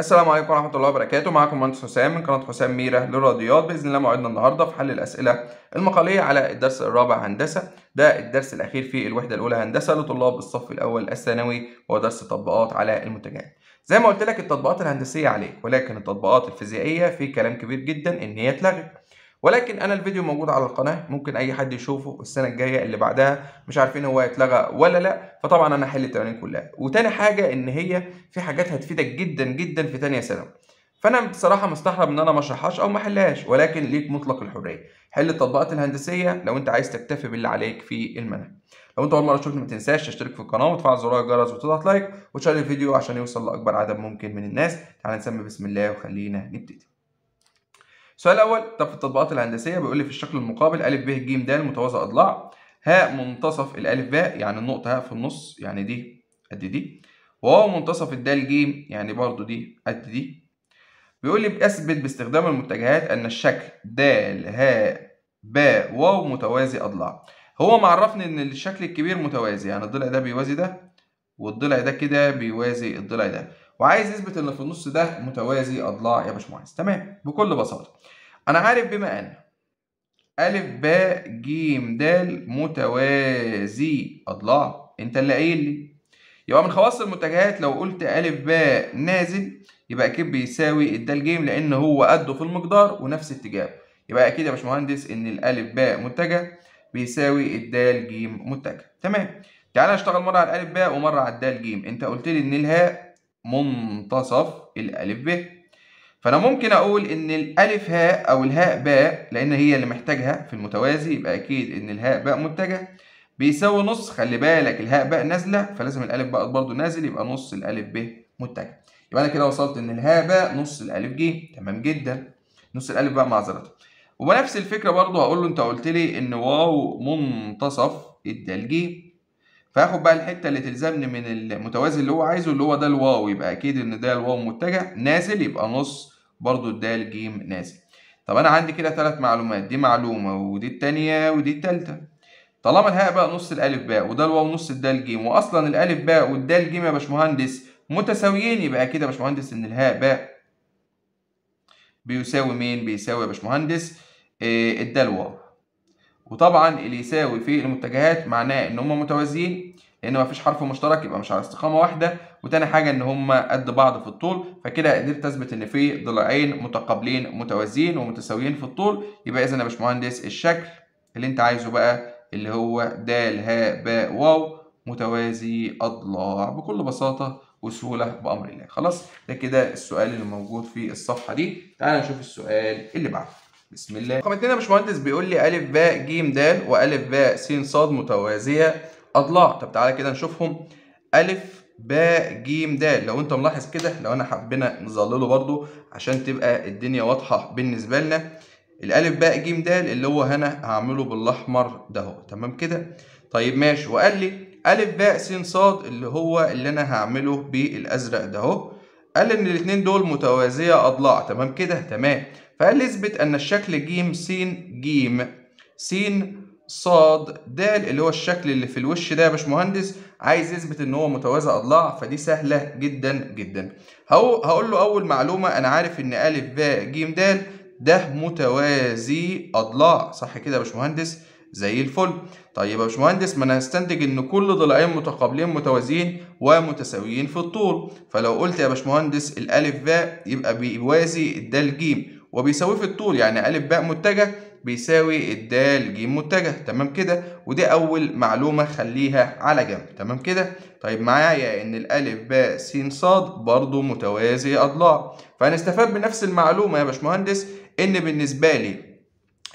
السلام عليكم ورحمة الله وبركاته. معكم مهندس حسام من قناة حسام ميرة للرياضيات. بإذن الله موعدنا النهاردة في حل الأسئلة المقالية على الدرس الرابع هندسة. ده الدرس الأخير في الوحدة الأولى هندسة لطلاب الصف الأول الثانوي وهو درس تطبيقات على المنتجات. زي ما قلت لك التطبيقات الهندسية عليك ولكن التطبيقات الفيزيائية في كلام كبير جدا إن هي اتلغت ولكن أنا الفيديو موجود على القناة ممكن أي حد يشوفه السنة الجاية اللي بعدها مش عارفين هو هيتلغى ولا لأ فطبعا أنا هحل التمارين كلها. وتاني حاجة إن هي في حاجات هتفيدك جدا جدا في تانية ثانوي. فأنا بصراحة مستحرم إن أنا ما أشرحهاش أو ما أحلهاش ولكن ليك مطلق الحرية. حل التطبيقات الهندسية لو أنت عايز تكتفي باللي عليك في المنهج. لو أنت أول مرة تشوفني ما تنساش تشترك في القناة وتفعل زرار الجرس وتضغط لايك وتشير الفيديو عشان يوصل لأكبر عدد ممكن من الناس. تعال نسمي بسم الله وخلينا نبتدي. السؤال الأول طب في التطبيقات الهندسية بيقول لي في الشكل المقابل ا ب ج د متوازى أضلاع ه منتصف الألف باء يعني النقطة ه في النص يعني دي قد دي وواو منتصف الدال ج يعني برضو دي قد دي. بيقول لي اثبت باستخدام المتجهات أن الشكل د ه باء واو متوازي أضلاع. هو معرفني إن الشكل الكبير متوازي يعني الضلع ده بيوازي ده والضلع ده كده بيوازي الضلع ده. وعايز يثبت إن في النص ده متوازي أضلاع يا باشمهندس. تمام؟ بكل بساطة. أنا عارف بما أن. ا ب ج د متوازي أضلاع. أنت اللي قايل لي. يبقى من خواص المتجهات لو قلت ا ب نازل يبقى أكيد بيساوي الدال ج لأن هو قده في المقدار ونفس اتجاهه يبقى أكيد يا باشمهندس إن الألف باء متجه بيساوي الدال ج متجه. تمام؟ تعالى نشتغل مرة على الألف باء ومرة على الدال ج أنت قلت لي إن الهاء منتصف الألف ب فأنا ممكن أقول إن الألف هاء أو الهاء باء لأن هي اللي محتاجها في المتوازي يبقى أكيد إن الهاء باء متجه. بيساوي نص خلي بالك الهاء باء نازلة فلازم الألف باء برضه نازل يبقى نص الألف ب متجه. يبقى أنا كده وصلت إن الهاء باء نص الألف ج تمام جدا. نص الألف باء معذرة. ونفس الفكرة برضه هقول له أنت قلت لي إن واو منتصف الدال ج فاخد بقى الحتة اللي تلزمني من المتوازي اللي هو عايزه اللي هو ده الواو. يبقى أكيد إن ده الواو متجه نازل يبقى نص برضو الدال ج نازل. طب أنا عندي كده ثلاث معلومات دي معلومة ودي الثانية ودي الثالثه طالما الهاء بقى نص الألف باء وده الواو نص الدال ج واصلا الألف باء والدال ج يا باشمهندس متساويين يبقى كده يا باشمهندس إن الهاء باء بيساوي مين؟ بيساوي يا باشمهندس إيه الدال واو. وطبعا اللي يساوي في المتجهات معناه إن هم متوازيين لأن مفيش حرف مشترك يبقى مش على استقامة واحدة وتاني حاجة إن هم قد بعض في الطول فكده قدرت أثبت إن في ضلعين متقابلين متوازيين ومتساويين في الطول. يبقى اذا يا باشمهندس الشكل اللي أنت عايزه بقى اللي هو د ه باء واو متوازي أضلاع بكل بساطة وسهولة بأمر الله. خلاص؟ ده كده السؤال اللي موجود في الصفحة دي. تعال نشوف السؤال اللي بعده. بسم الله. رقم اتنين يا باشمهندس بيقول لي ا ب ج د وألف ب س ص متوازية. أضلاع. طب تعالى كده نشوفهم. ا ب ج د لو أنت ملاحظ كده لو أنا حبينا نظلله برضو عشان تبقى الدنيا واضحة بالنسبة لنا. الألف باء ج د اللي هو هنا هعمله بالأحمر ده أهو. تمام كده؟ طيب ماشي. وقال لي ا باء س ص اللي هو اللي أنا هعمله بالأزرق ده أهو. قال إن الاثنين دول متوازية أضلاع. تمام كده؟ تمام. فقال لي اثبت أن الشكل ج س ج س ص د اللي هو الشكل اللي في الوش ده يا باشمهندس عايز يثبت إن هو متوازي أضلاع فدي سهلة جدا جدا. هقول له أول معلومة أنا عارف إن ا ب ج د ده متوازي أضلاع. صح كده يا باشمهندس؟ زي الفل. طيب يا باشمهندس ما أنا هستنتج إن كل ضلعين متقابلين متوازيين ومتساويين في الطول. فلو قلت يا باشمهندس الألف باء يبقى بيوازي الدال ج وبيساويه في الطول يعني ا باء متجه بيساوي الدال ج متجه تمام كده؟ ودي أول معلومة خليها على جنب تمام كده؟ طيب معايا إن الألف باء س ص برضو متوازي أضلاع. فهنستفاد بنفس المعلومة يا باشمهندس إن بالنسبة لي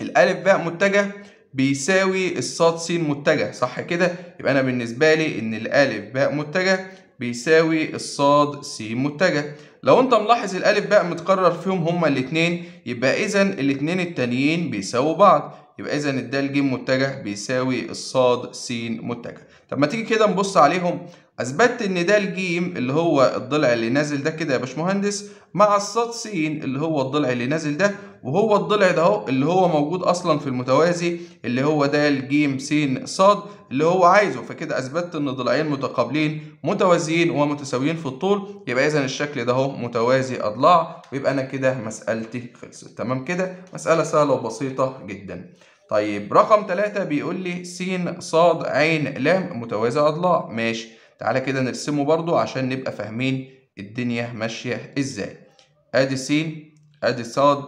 الألف باء متجه بيساوي الصاد س متجه صح كده؟ يبقى أنا بالنسبة لي إن الألف باء متجه بيساوي الصاد س متجه. لو انت ملاحظ الألف باء متكرر فيهم هما الاثنين يبقى إذا الاثنين التانيين بيساووا بعض. يبقى إذا الدال ج متجه بيساوي الصاد س متجه. طب ما تيجي كده نبص عليهم. أثبتت إن دال جيم اللي هو الضلع اللي نازل ده كده يا باشمهندس مع الصاد س اللي هو الضلع اللي نازل ده وهو الضلع ده أهو اللي هو موجود أصلا في المتوازي اللي هو دال جيم س صاد اللي هو عايزه. فكده أثبتت إن ضلعين متقابلين متوازيين ومتساويين في الطول يبقى اذا الشكل ده أهو متوازي أضلاع ويبقى أنا كده مسألتي خلصت. تمام كده؟ مسألة سهلة وبسيطة جدا. طيب رقم ثلاثة بيقول لي س صاد عين لام متوازي أضلاع. ماشي. تعالى كده نرسمه برضو عشان نبقى فاهمين الدنيا ماشية إزاي. آدي س آدي صاد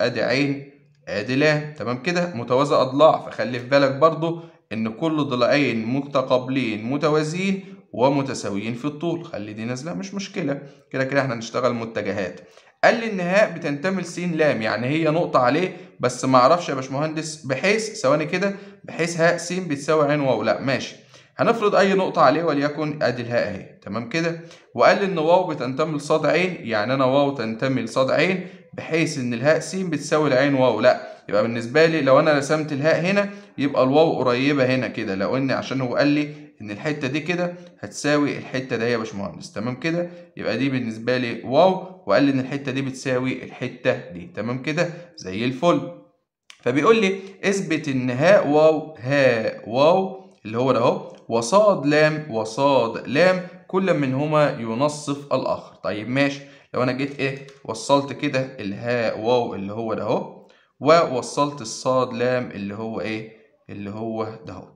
آدي عين آدي لام. تمام كده؟ متوازي أضلاع. فخلي في بالك برضو إن كل ضلعين متقابلين متوازيين ومتساويين في الطول. خلي دي نازلة مش مشكلة. كده كده إحنا هنشتغل متجهات. قال لي ان هاء بتنتمي س لام يعني هي نقطة عليه بس ما أعرفش يا باشمهندس بحيث ثواني كده بحيث هاء س بتساوي عين واو. لا ماشي. هنفرض أي نقطة عليه وليكن أدي الهاء أهي. تمام كده؟ وقال إن واو بتنتمي لصاد عين يعني أنا واو تنتمي لصاد عين بحيث إن الهاء س بتساوي العين واو. لا يبقى بالنسبة لي لو أنا رسمت الهاء هنا يبقى الواو قريبة هنا كده. لو إن عشان هو قال لي إن الحتة دي كده هتساوي الحتة دي يا باشمهندس. تمام كده؟ يبقى دي بالنسبة لي واو. وقال لي إن الحتة دي بتساوي الحتة دي. تمام كده؟ زي الفل. فبيقول لي إثبت إن هاء واو هاء واو اللي هو ده اهو. وصاد لام وصاد لام كل منهما ينصف الآخر. طيب ماشي. لو أنا جيت إيه وصلت كده الهاء واو اللي هو ده اهو ووصلت الصاد لام اللي هو إيه اللي هو ده اهو.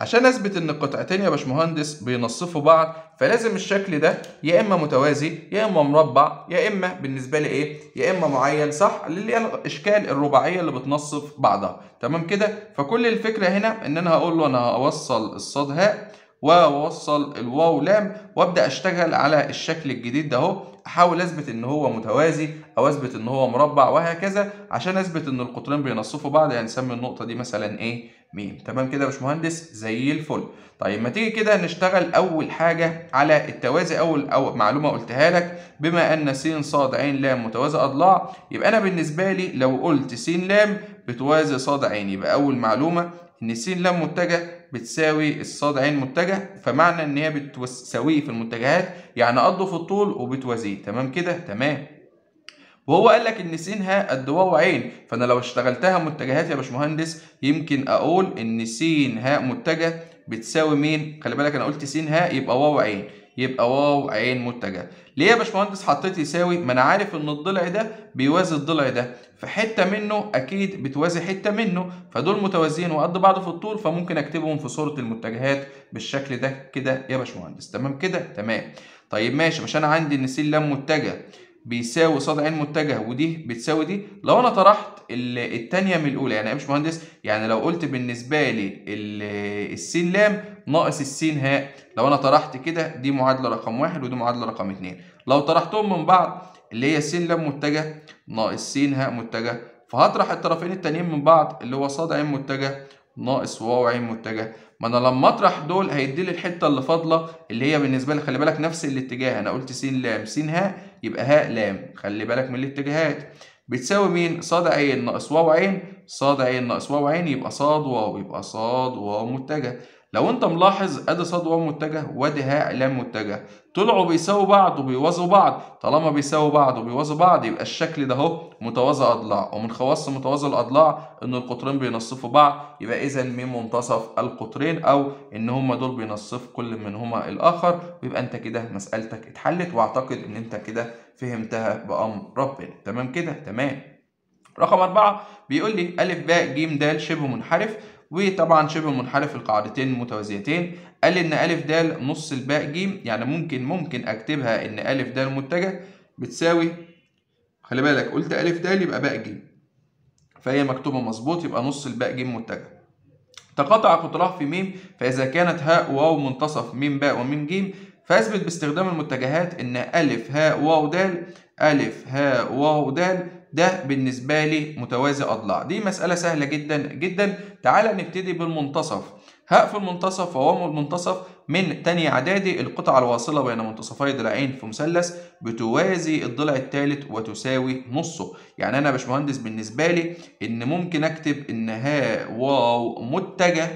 عشان أثبت إن القطعتين يا باشمهندس بينصفوا بعض فلازم الشكل ده يا إما متوازي يا إما مربع يا إما بالنسبة لي إيه؟ يا إما معين صح؟ اللي هي الاشكال الرباعية اللي بتنصف بعضها. تمام كده؟ فكل الفكرة هنا إن أنا هقول له أنا هوصل الصاد هاء وأوصل الواو لام وأبدأ أشتغل على الشكل الجديد ده أهو. أحاول أثبت إن هو متوازي أو أثبت إن هو مربع وهكذا عشان أثبت إن القطرين بينصفوا بعض يعني نسمي النقطة دي مثلا إيه؟ ميم تمام كده يا باشمهندس؟ زي الفل. طيب ما تيجي كده نشتغل أول حاجة على التوازي اول أو معلومة قلتها لك. بما أن س ص ع لام متوازي أضلاع يبقى أنا بالنسبة لي لو قلت س لام بتوازي ص ع يبقى أول معلومة إن س لام متجه بتساوي الصاد عين متجه فمعنى إن هي بتساويه في المتجهات يعني قده في الطول وبتوازيه. تمام كده؟ تمام. وهو قال لك إن س قد واو عين. فأنا لو اشتغلتها متجهات يا باشمهندس يمكن أقول إن س ها متجه بتساوي مين؟ خلي بالك أنا قلت س ها يبقى واو عين. يبقى واو عين متجه. ليه يا باشمهندس حطيت يساوي؟ ما أنا عارف إن الضلع ده بيوازي الضلع ده. فحته منه أكيد بتوازي حتة منه. فدول متوازيين وقد بعض في الطول فممكن أكتبهم في صورة المتجهات بالشكل ده كده يا باشمهندس. تمام كده؟ تمام. طيب ماشي مش أنا عندي إن س لام متجه. بيساوي صاد عين متجه ودي بتساوي دي. لو أنا طرحت الثانية من الأولى يعني يا باشمهندس يعني لو قلت بالنسبة لي السين لام ناقص السين هاء لو أنا طرحت كده دي معادلة رقم واحد ودي معادلة رقم اتنين. لو طرحتهم من بعض اللي هي س لام متجه ناقص س هاء متجه فهطرح الطرفين التانيين من بعض اللي هو صاد عين متجه ناقص واو عين متجه. ما أنا لما أطرح دول هيدي لي الحتة اللي فاضلة اللي هي بالنسبة لي خلي بالك نفس الاتجاه. أنا قلت س لام س هاء يبقى هاء لام. خلي بالك من الاتجاهات. بتساوي مين؟ صاد عين ناقص واو عين. صاد عين ناقص واو عين يبقى صاد واو يبقى صاد واو متجه. لو انت ملاحظ ادي صاد واو متجه وادي لام متجه. طلعوا بيساووا بعض وبيوازوا بعض. طالما بيساووا بعض وبيوازوا بعض يبقى الشكل ده اهو متوازي اضلاع. ومن خواص متوازي الاضلاع ان القطرين بينصفوا بعض. يبقى اذا من منتصف القطرين أو ان هما دول بينصف كل منهما الآخر. ويبقى انت كده مسألتك اتحلت. واعتقد ان انت كده فهمتها بأمر ربنا. تمام كده؟ تمام. رقم أربعة بيقول لي أ ب ج د شبه منحرف. وطبعا شبه منحرف القاعدتين متوازيتين قال إن أ د نص الباء ج يعني ممكن ممكن أكتبها إن أ د متجه بتساوي خلي بالك قلت أ د يبقى باء ج فهي مكتوبة مظبوط يبقى نص الباء ج متجه. تقاطع قطرها في م فإذا كانت هاء واو منتصف م باء وم ج فأثبت باستخدام المتجهات إن أ هاء واو د أ هاء واو د ده بالنسبة لي متوازي أضلاع. دي مسألة سهلة جدا جدا. تعال نبتدي بالمنتصف. هاء في المنتصف وواو المنتصف من تاني إعدادي. القطعة الواصلة بين منتصفي ضلعين في مثلث بتوازي الضلع الثالث وتساوي نصه. يعني أنا باشمهندس بالنسبة لي إن ممكن أكتب إن هاء واو متجه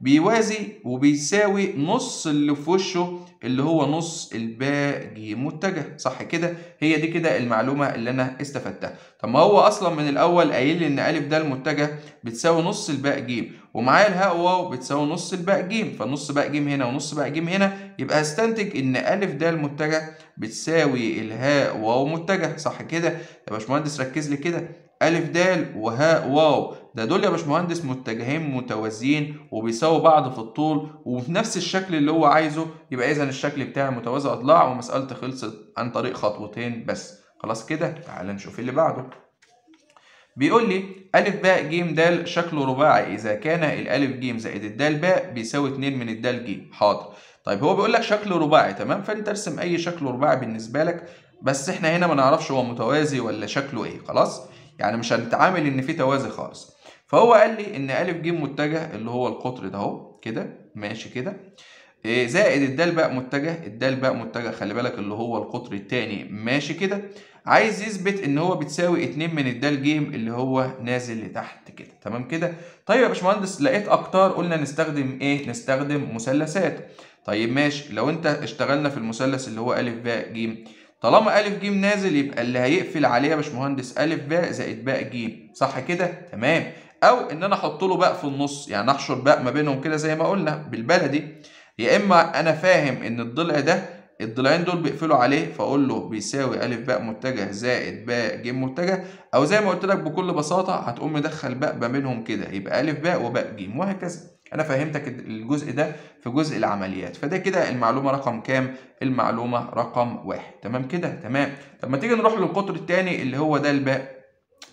بيوازي وبيساوي نص اللي في وشه اللي هو نص الباء ج متجه صح كده؟ هي دي كده المعلومة اللي أنا استفدتها. طب ما هو أصلا من الأول قايل لي إن ا د المتجه بتساوي نص الباء ج ومعايا الهاء واو بتساوي نص الباء ج فنص باء ج هنا ونص باء ج هنا يبقى هستنتج إن ا د المتجه بتساوي الهاء واو متجه صح كده؟ يا باشمهندس ركز لي كده. أ د وهاء واو ده دول يا باشمهندس متجهين متوازيين وبيساووا بعض في الطول وفي نفس الشكل اللي هو عايزه. يبقى إذا الشكل بتاعي متوازي أضلاع ومسألتي خلصت عن طريق خطوتين بس. خلاص كده تعال نشوف اللي بعده. بيقول لي أ ب ج د شكله رباعي. إذا كان الألف ج زائد الدال باء بيساوي 2 من الدال ج حاضر. طيب هو بيقول لك شكل رباعي. تمام فأنت ارسم أي شكل رباعي بالنسبة لك. بس إحنا هنا ما نعرفش هو متوازي ولا شكله إيه. خلاص يعني مش هنتعامل إن في توازي خالص. فهو قال لي إن ا ج متجه اللي هو القطر ده أهو كده ماشي كده. زائد الدال باء متجه الدال باء متجه خلي بالك اللي هو القطر الثاني ماشي كده. عايز يثبت إن هو بتساوي 2 من الدال ج اللي هو نازل لتحت كده. تمام كده؟ طيب يا باشمهندس لقيت أكتر قلنا نستخدم إيه؟ نستخدم مثلثات. طيب ماشي لو أنت اشتغلنا في المثلث اللي هو ا ب ج طالما أ ج نازل يبقى اللي هيقفل عليه يا باشمهندس أ باء زائد باء ج صح كده؟ تمام. أو إن أنا أحط له باء في النص يعني أحشر باء ما بينهم كده زي ما قلنا بالبلدي. يا إما أنا فاهم إن الضلع ده الضلعين دول بيقفلوا عليه فأقول له بيساوي أ باء متجه زائد باء ج متجه أو زي ما قلت لك بكل بساطة هتقوم مدخل باء ما بينهم كده يبقى أ باء وباء ج وهكذا. أنا فهمتك الجزء ده في جزء العمليات. فده كده المعلومة رقم كام؟ المعلومة رقم واحد. تمام كده؟ تمام. طب ما تيجي نروح للقطر الثاني اللي هو ده الباء.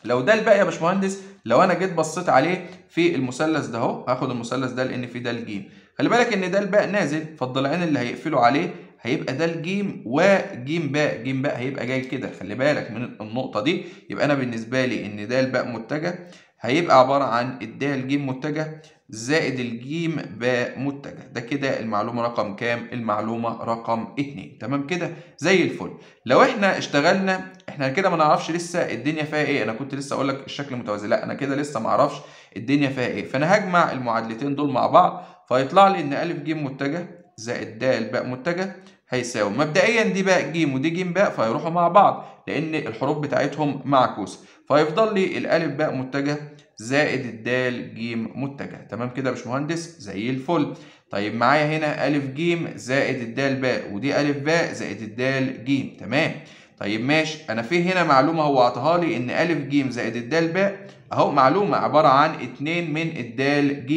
لو ده الباء يا باشمهندس لو أنا جيت بصيت عليه في المثلث ده أهو هاخد المثلث ده لأن فيه ده الجيم خلي بالك إن دال باء نازل فالضلعين اللي هيقفلوا عليه هيبقى ده الجيم وجيم باء. جيم باء هيبقى جاي كده. خلي بالك من النقطة دي. يبقى أنا بالنسبة لي إن دال باء متجه هيبقى عبارة عن الدال ج متجه زائد الجيم باء متجه ده كده المعلومة رقم كام؟ المعلومة رقم اتنين. تمام كده؟ زي الفل. لو إحنا اشتغلنا إحنا كده ما نعرفش لسه الدنيا فيها إيه. أنا كنت لسه أقول لك الشكل متوازي. لا أنا كده لسه ما أعرفش الدنيا فيها إيه. فأنا هجمع المعادلتين دول مع بعض فيطلع لي إن ا ج متجه زائد د باء متجه هيساوي. مبدئيا دي باء ج ودي ج باء فيروحوا مع بعض لأن الحروف بتاعتهم معكوسة. فيفضل لي الألف باء متجه زائد الدال ج متجه. تمام كده يا باشمهندس؟ زي الفل. طيب معايا هنا أ ج زائد الدال باء ودي أ باء زائد الدال ج تمام؟ طيب ماشي. أنا في هنا معلومة هو عطاها لي إن ا ج زائد الدال باء أهو معلومة عبارة عن 2 من الدال ج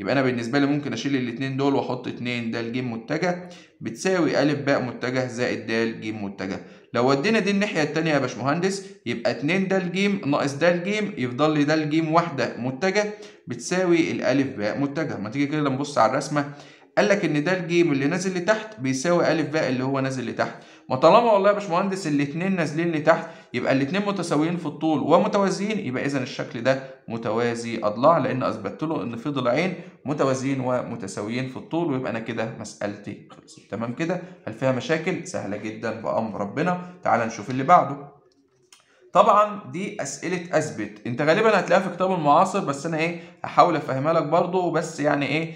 يبقى أنا بالنسبة لي ممكن أشيل الاثنين دول وأحط 2 دال ج متجه بتساوي ا باء متجه زائد دال ج متجه. لو ودينا دي الناحية الثانية يا باشمهندس يبقى 2 دال ج ناقص دال ج يفضل لي دال ج واحدة متجه بتساوي الألف باء متجه ما تيجي كده نبص على الرسمة قال لك إن دال جيم اللي نازل لتحت بيساوي ا باء اللي هو نازل لتحت. ما طالما والله يا باشمهندس الاثنين نازلين لتحت يبقى الاثنين متساويين في الطول ومتوازيين يبقى اذا الشكل ده متوازي أضلاع لأن أثبتت له إن في ضلعين متوازيين ومتساويين في الطول ويبقى أنا كده مسألتي خلصت. تمام كده؟ هل فيها مشاكل؟ سهلة جدا بأمر ربنا. تعال نشوف اللي بعده. طبعا دي أسئلة أثبت. أنت غالبا هتلاقيها في كتاب المعاصر بس أنا إيه هحاول أفهمها لك برضو بس يعني إيه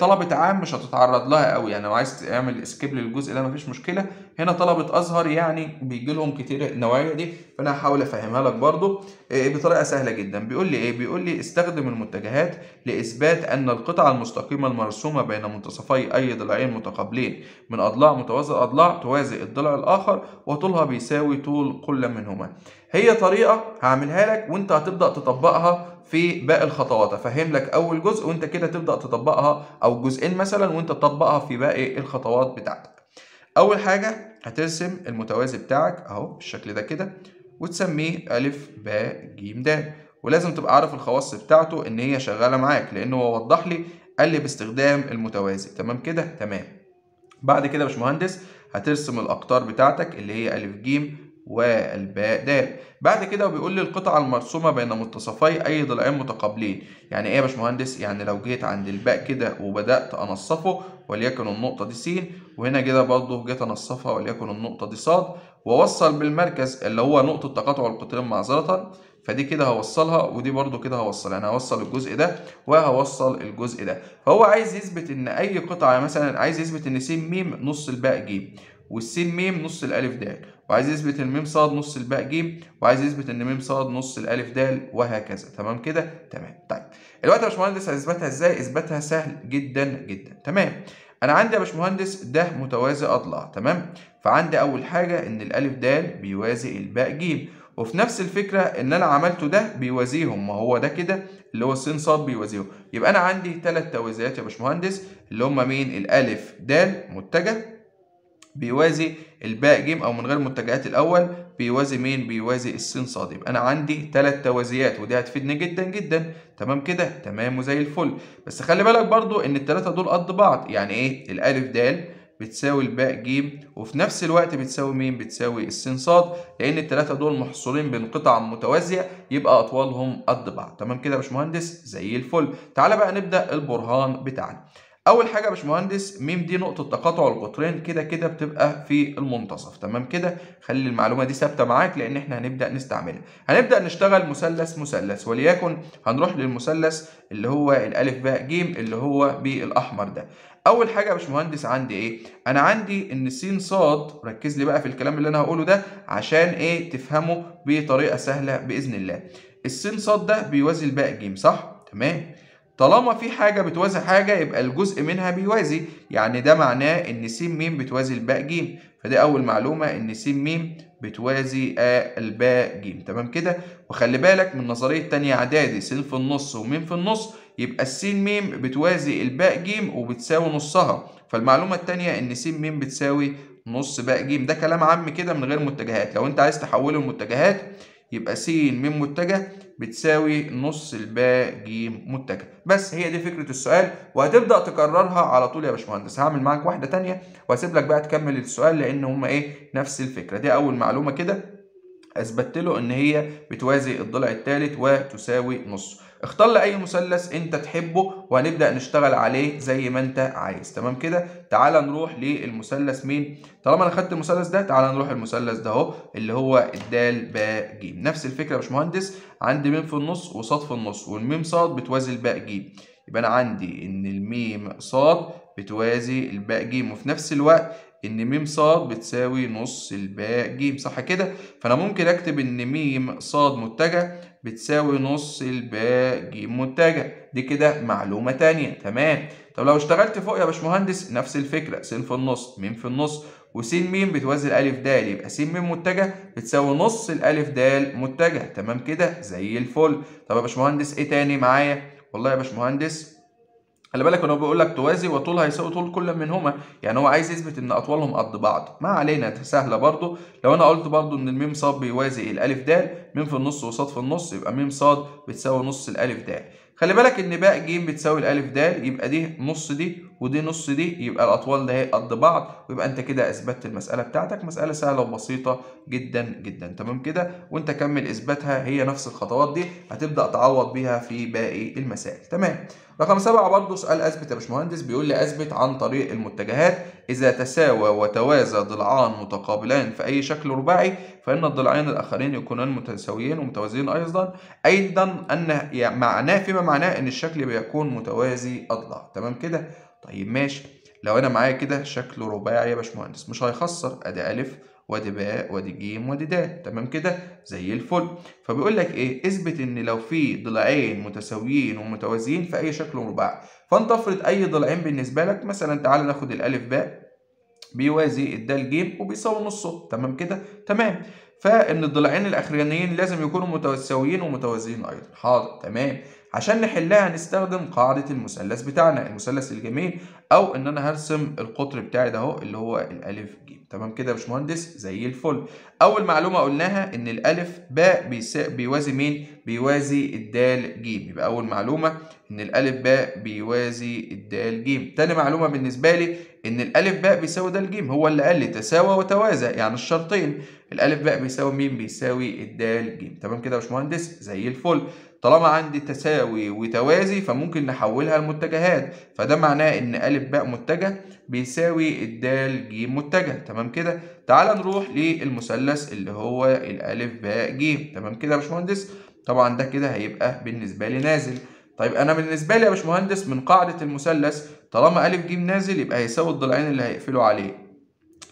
طلبة عام مش هتتعرض لها قوي. يعني لو عايز تعمل سكيب للجزء ده مفيش مشكلة. هنا طلبة أزهر يعني بيجي لهم كتير النوعيه دي فأنا هحاول أفهمها لك برضو بطريقة سهلة جدا. بيقول لي إيه؟ بيقول لي استخدم المتجهات لإثبات أن القطعه المستقيمة المرسومة بين منتصفي أي ضلعين متقابلين. من أضلاع متوازي الاضلاع توازي الضلع الآخر وطولها بيساوي طول كل منهما. هي طريقة هعملها لك وانت هتبدأ تطبقها في باقي الخطوات. افهم لك أول جزء وانت كده تبدأ تطبقها أو جزئين مثلا وانت تطبقها في باقي الخطوات بتاعتك. أول حاجة هترسم المتوازي بتاعك أهو بالشكل ده كده وتسميه ا ب ج د ولازم تبقى عارف الخواص بتاعته إن هي شغالة معاك لأن هو وضح لي قال لي باستخدام المتوازي. تمام كده؟ تمام. بعد كده يا باشمهندس هترسم الأقطار بتاعتك اللي هي ا ج والباء د بعد كده بيقول لي القطعة المرسومة بين منتصفي أي ضلعين متقابلين. يعني إيه يا باشمهندس؟ يعني لو جيت عند الباء كده وبدأت أنصفه وليكن النقطة دي س وهنا كده برضه جيت أنصفها وليكن النقطة دي ص وأوصل بالمركز اللي هو نقطة تقاطع القطرين معذرة. فدي كده هوصلها ودي برضو كده هوصلها أنا هوصل الجزء ده وهوصل الجزء ده. فهو عايز يثبت إن أي قطعة مثلا عايز يثبت إن س م نص الباء ج والسين م نص الألف د وعايز يثبت إن م ص نص الباء ج وعايز يثبت إن م ص نص الألف د وهكذا. تمام كده؟ تمام. طيب. الوقت يا باشمهندس هثبتها إزاي؟ إثباتها سهل جدا جدا. تمام. أنا عندي يا باشمهندس ده متوازي أضلاع. تمام؟ فعندي أول حاجة إن الألف د بيوازي الباء ج وفي نفس الفكرة إن أنا عملته ده بيوازيهم. ما هو ده كده؟ اللي هو السين ص بيوازيهم. يبقى أنا عندي ثلاث توازيات يا باشمهندس اللي هم مين؟ الألف د متجه بيوازي الباء ج أو من غير متجهات الأول بيوازي مين؟ بيوازي السين ص يبقى أنا عندي ثلاث توازيات ودي هتفيدني جدا جدا. تمام كده؟ تمام وزي الفل. بس خلي بالك برضو إن الثلاثه دول قد بعض. يعني إيه؟ الألف د بتساوي الباء ج وفي نفس الوقت بتساوي مين؟ بتساوي السين ص لأن الثلاثه دول محصورين بين قطع متوازية يبقى أطوالهم قد بعض. تمام كده يا باشمهندس؟ زي الفل. تعالى بقى نبدأ البرهان بتاعنا. أول حاجة يا باشمهندس م دي نقطة تقاطع القطرين كده كده بتبقى في المنتصف تمام كده؟ خلي المعلومة دي ثابتة معاك لأن إحنا هنبدأ نستعملها. هنبدأ نشتغل مثلث مثلث وليكن هنروح للمثلث اللي هو الألف باء ج اللي هو بالاحمر ده. أول حاجة يا باشمهندس عندي إيه؟ أنا عندي إن س ص ركز لي بقى في الكلام اللي أنا هقوله ده عشان إيه؟ تفهمه بطريقة سهلة بإذن الله. السين ص ده بيوازي الباء ج صح؟ تمام؟ طالما في حاجة بتوازي حاجة يبقى الجزء منها بيوازي. يعني ده معناه إن س م بتوازي الباء ج فدي أول معلومة إن س م بتوازي الباء ج تمام كده؟ وخلي بالك من نظرية تانية إعدادي س في النص وم في النص. يبقى الس م بتوازي الباء ج وبتساوي نصها. فالمعلومة التانية إن س م بتساوي نص باء ج ده كلام عام كده من غير متجهات. لو أنت عايز تحوله لمتجهات يبقى س م متجه. بتساوي نص الباء ج متجه. بس هي دي فكرة السؤال وهتبدأ تكررها على طول يا باشمهندس. هعمل معاك واحدة تانية وهسيب لك بقى تكمل السؤال لأن هما إيه؟ نفس الفكرة. دي أول معلومة كده أثبتت له إن هي بتوازي الضلع الثالث وتساوي نص اختار لي اي مثلث أنت تحبه وهنبدا نشتغل عليه زي ما أنت عايز. تمام كده؟ تعال نروح للمثلث مين؟ طالما أنا خدت المثلث ده تعال نروح المثلث ده أهو اللي هو الدال باء ج نفس الفكرة يا باشمهندس عندي ميم في النص وصاد في النص والميم صاد بتوازي الباء ج يبقى أنا عندي إن الميم صاد بتوازي الباء ج وفي نفس الوقت إن م ص بتساوي نص الباء ج صح كده؟ فأنا ممكن أكتب إن م ص متجه بتساوي نص الباء ج متجه. دي كده معلومة تانية. تمام. طب لو اشتغلت فوق يا باشمهندس نفس الفكرة. س في النص م في النص. وس م بتوازي الالف د يبقى س م متجه بتساوي نص الألف د متجه. تمام كده؟ زي الفل. طب يا باشمهندس إيه تاني معايا؟ والله يا باشمهندس خلي بالك إن هو بيقول لك توازي وطولها هيساوي طول كل منهما. يعني هو عايز يثبت إن أطوالهم قد بعض. ما علينا سهله برضو لو أنا قلت برضو إن الميم ص بيوازي الألف د م في النص وصاد في النص يبقى م ص بتساوي نص الألف د خلي بالك إن باء ج بتساوي الألف د يبقى دي نص دي ودي نص دي يبقى الأطوال ده قد بعض. ويبقى أنت كده إثبتت المسألة بتاعتك. مسألة سهلة وبسيطة جدا جدا. تمام كده؟ وأنت كمل إثباتها. هي نفس الخطوات دي. هتبدأ تعوض بيها في باقي المسائل. تمام؟ رقم سبعة برضه سؤال أثبت يا باشمهندس بيقول لي أثبت عن طريق المتجهات إذا تساوى وتوازى ضلعان متقابلان في أي شكل رباعي فإن الضلعين الآخرين يكونان متساويين ومتوازيين أيضا أن يعني معناه فيما معناه إن الشكل بيكون متوازي أضلاع تمام كده؟ طيب ماشي. لو أنا معايا كده شكل رباعي يا باشمهندس مش هيخسر أدي ألف وادي باء وادي ج وادي د تمام كده؟ زي الفل. فبيقول لك إيه؟ اثبت إن لو في ضلعين متساويين ومتوازيين في أي شكل رباعي فأنت افرض أي ضلعين بالنسبة لك. مثلا تعال ناخد الألف باء بيوازي الدال ج وبيساوي نصه. تمام كده؟ تمام. فإن الضلعين الأخرانيين لازم يكونوا متساويين ومتوازيين أيضا. حاضر. تمام. عشان نحلها هنستخدم قاعدة المثلث بتاعنا المثلث الجميل أو إن أنا هرسم القطر بتاعي ده أهو اللي هو الألف ج تمام كده يا باشمهندس؟ زي الفل. أول معلومة قلناها إن الألف باء. بيوازي مين؟ بيوازي الدال ج يبقى أول معلومة إن الألف باء بيوازي الدال ج تاني معلومة بالنسبة لي إن الألف باء بيساوي دال ج هو اللي قال لي تساوى وتوازى يعني الشرطين. الألف باء بيساوي مين؟ بيساوي الدال ج تمام كده يا باشمهندس؟ زي الفل. طالما عندي تساوي وتوازي فممكن نحولها لمتجهات. فده معناه إن ا باء متجه بيساوي الدال ج متجه. تمام كده؟ تعال نروح للمثلث اللي هو الألف باء ج تمام كده يا باشمهندس؟ طبعا ده كده هيبقى بالنسبة لي نازل. طيب أنا بالنسبة لي يا باشمهندس من قاعدة المثلث طالما ا ج نازل يبقى هيساوي الضلعين اللي هيقفلوا عليه.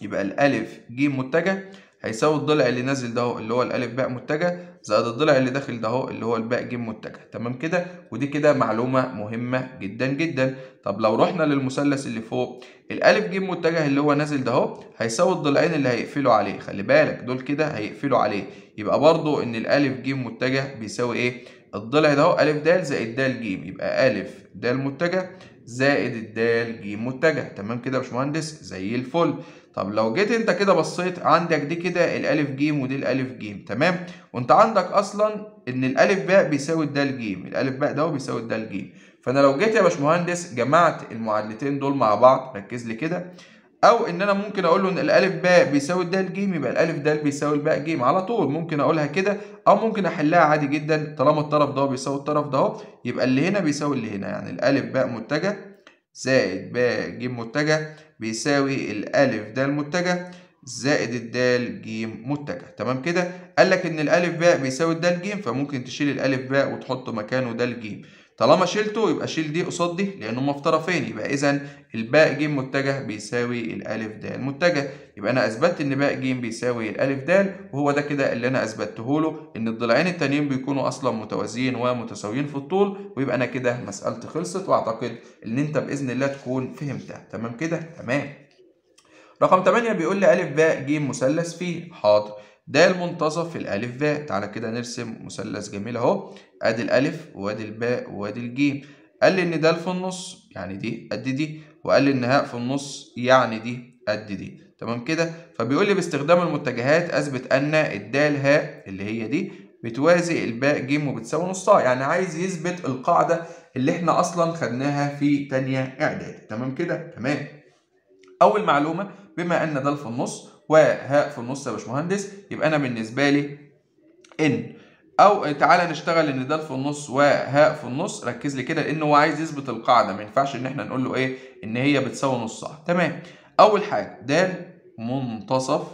يبقى الألف ج متجه هيساوي الضلع اللي نازل ده اهو اللي هو الألف باء متجه زائد الضلع اللي داخل ده اهو اللي هو الباء ج متجه. تمام كده؟ ودي كده معلومة مهمة جدا جدا. طب لو رحنا للمثلث اللي فوق الألف ج متجه اللي هو نازل ده اهو هيساوي الضلعين اللي هيقفلوا عليه. خلي بالك دول كده هيقفلوا عليه. يبقى برضو إن الألف ج متجه بيساوي إيه؟ الضلع ده ألف د زائد د ج يبقى ألف د متجه زائد الدال ج متجه. تمام كده يا باشمهندس؟ زي الفل. طب لو جيت انت كده بصيت عندك دي كده الالف ج ودي الالف ج تمام؟ وانت عندك أصلا ان الالف باء بيساوي الدال ج الالف باء ده بيساوي الدال ج. فانا لو جيت يا باشمهندس جمعت المعادلتين دول مع بعض ركز لي كده أو ان أنا ممكن أقول له ان الالف باء بيساوي الدال ج يبقى الالف دال بيساوي الباء ج على طول ممكن اقولها كده أو ممكن احلها عادي جدا طالما الطرف ده بيساوي الطرف ده يبقى اللي هنا بيساوي اللي هنا يعني الالف باء متجه زائد باء ج متجه بيساوي الألف د متجه زائد الدال ج متجه. تمام كده؟ قال لك إن الألف باء بيساوي الدال ج فممكن تشيل الألف باء وتحط مكانه دال ج. طالما شلته يبقى شيل دي قصاد دي لأن هما في طرفين. يبقى اذا الباء ج متجه بيساوي الألف د متجه. يبقى أنا اثبتت إن باء ج بيساوي الألف د وهو ده كده اللي أنا أثبته له إن الضلعين التانيين بيكونوا أصلا متوازيين ومتساويين في الطول ويبقى أنا كده مسألتي خلصت وأعتقد إن أنت بإذن الله تكون فهمتها. تمام كده؟ تمام. رقم 8 بيقول لي ألف باء ج مثلث فيه حاضر. ده المنتصف في الألف باء. تعالى كده نرسم مثلث جميل أهو. أدي الألف وأدي الباء وأدي الجيم. قال لي إن ده في النص يعني دي قد دي. وقال لي إن هاء في النص يعني دي قد دي. تمام كده؟ فبيقول لي باستخدام المتجهات أثبت أن الدال هاء اللي هي دي بتوازي الباء ج وبتساوي نصها. يعني عايز يثبت القاعدة اللي إحنا أصلا خدناها في تانية اعداد تمام كده؟ تمام. أول معلومة بما أن ده في النص وهاء في النص يا باشمهندس. يبقى أنا بالنسبة لي ان أو تعالى نشتغل إن ده في النص وهاء في النص. ركز لي كده لأن هو عايز يثبت القاعدة. ما ينفعش إن إحنا نقول له إيه؟ إن هي بتساوي نصها تمام. أول حاجة د منتصف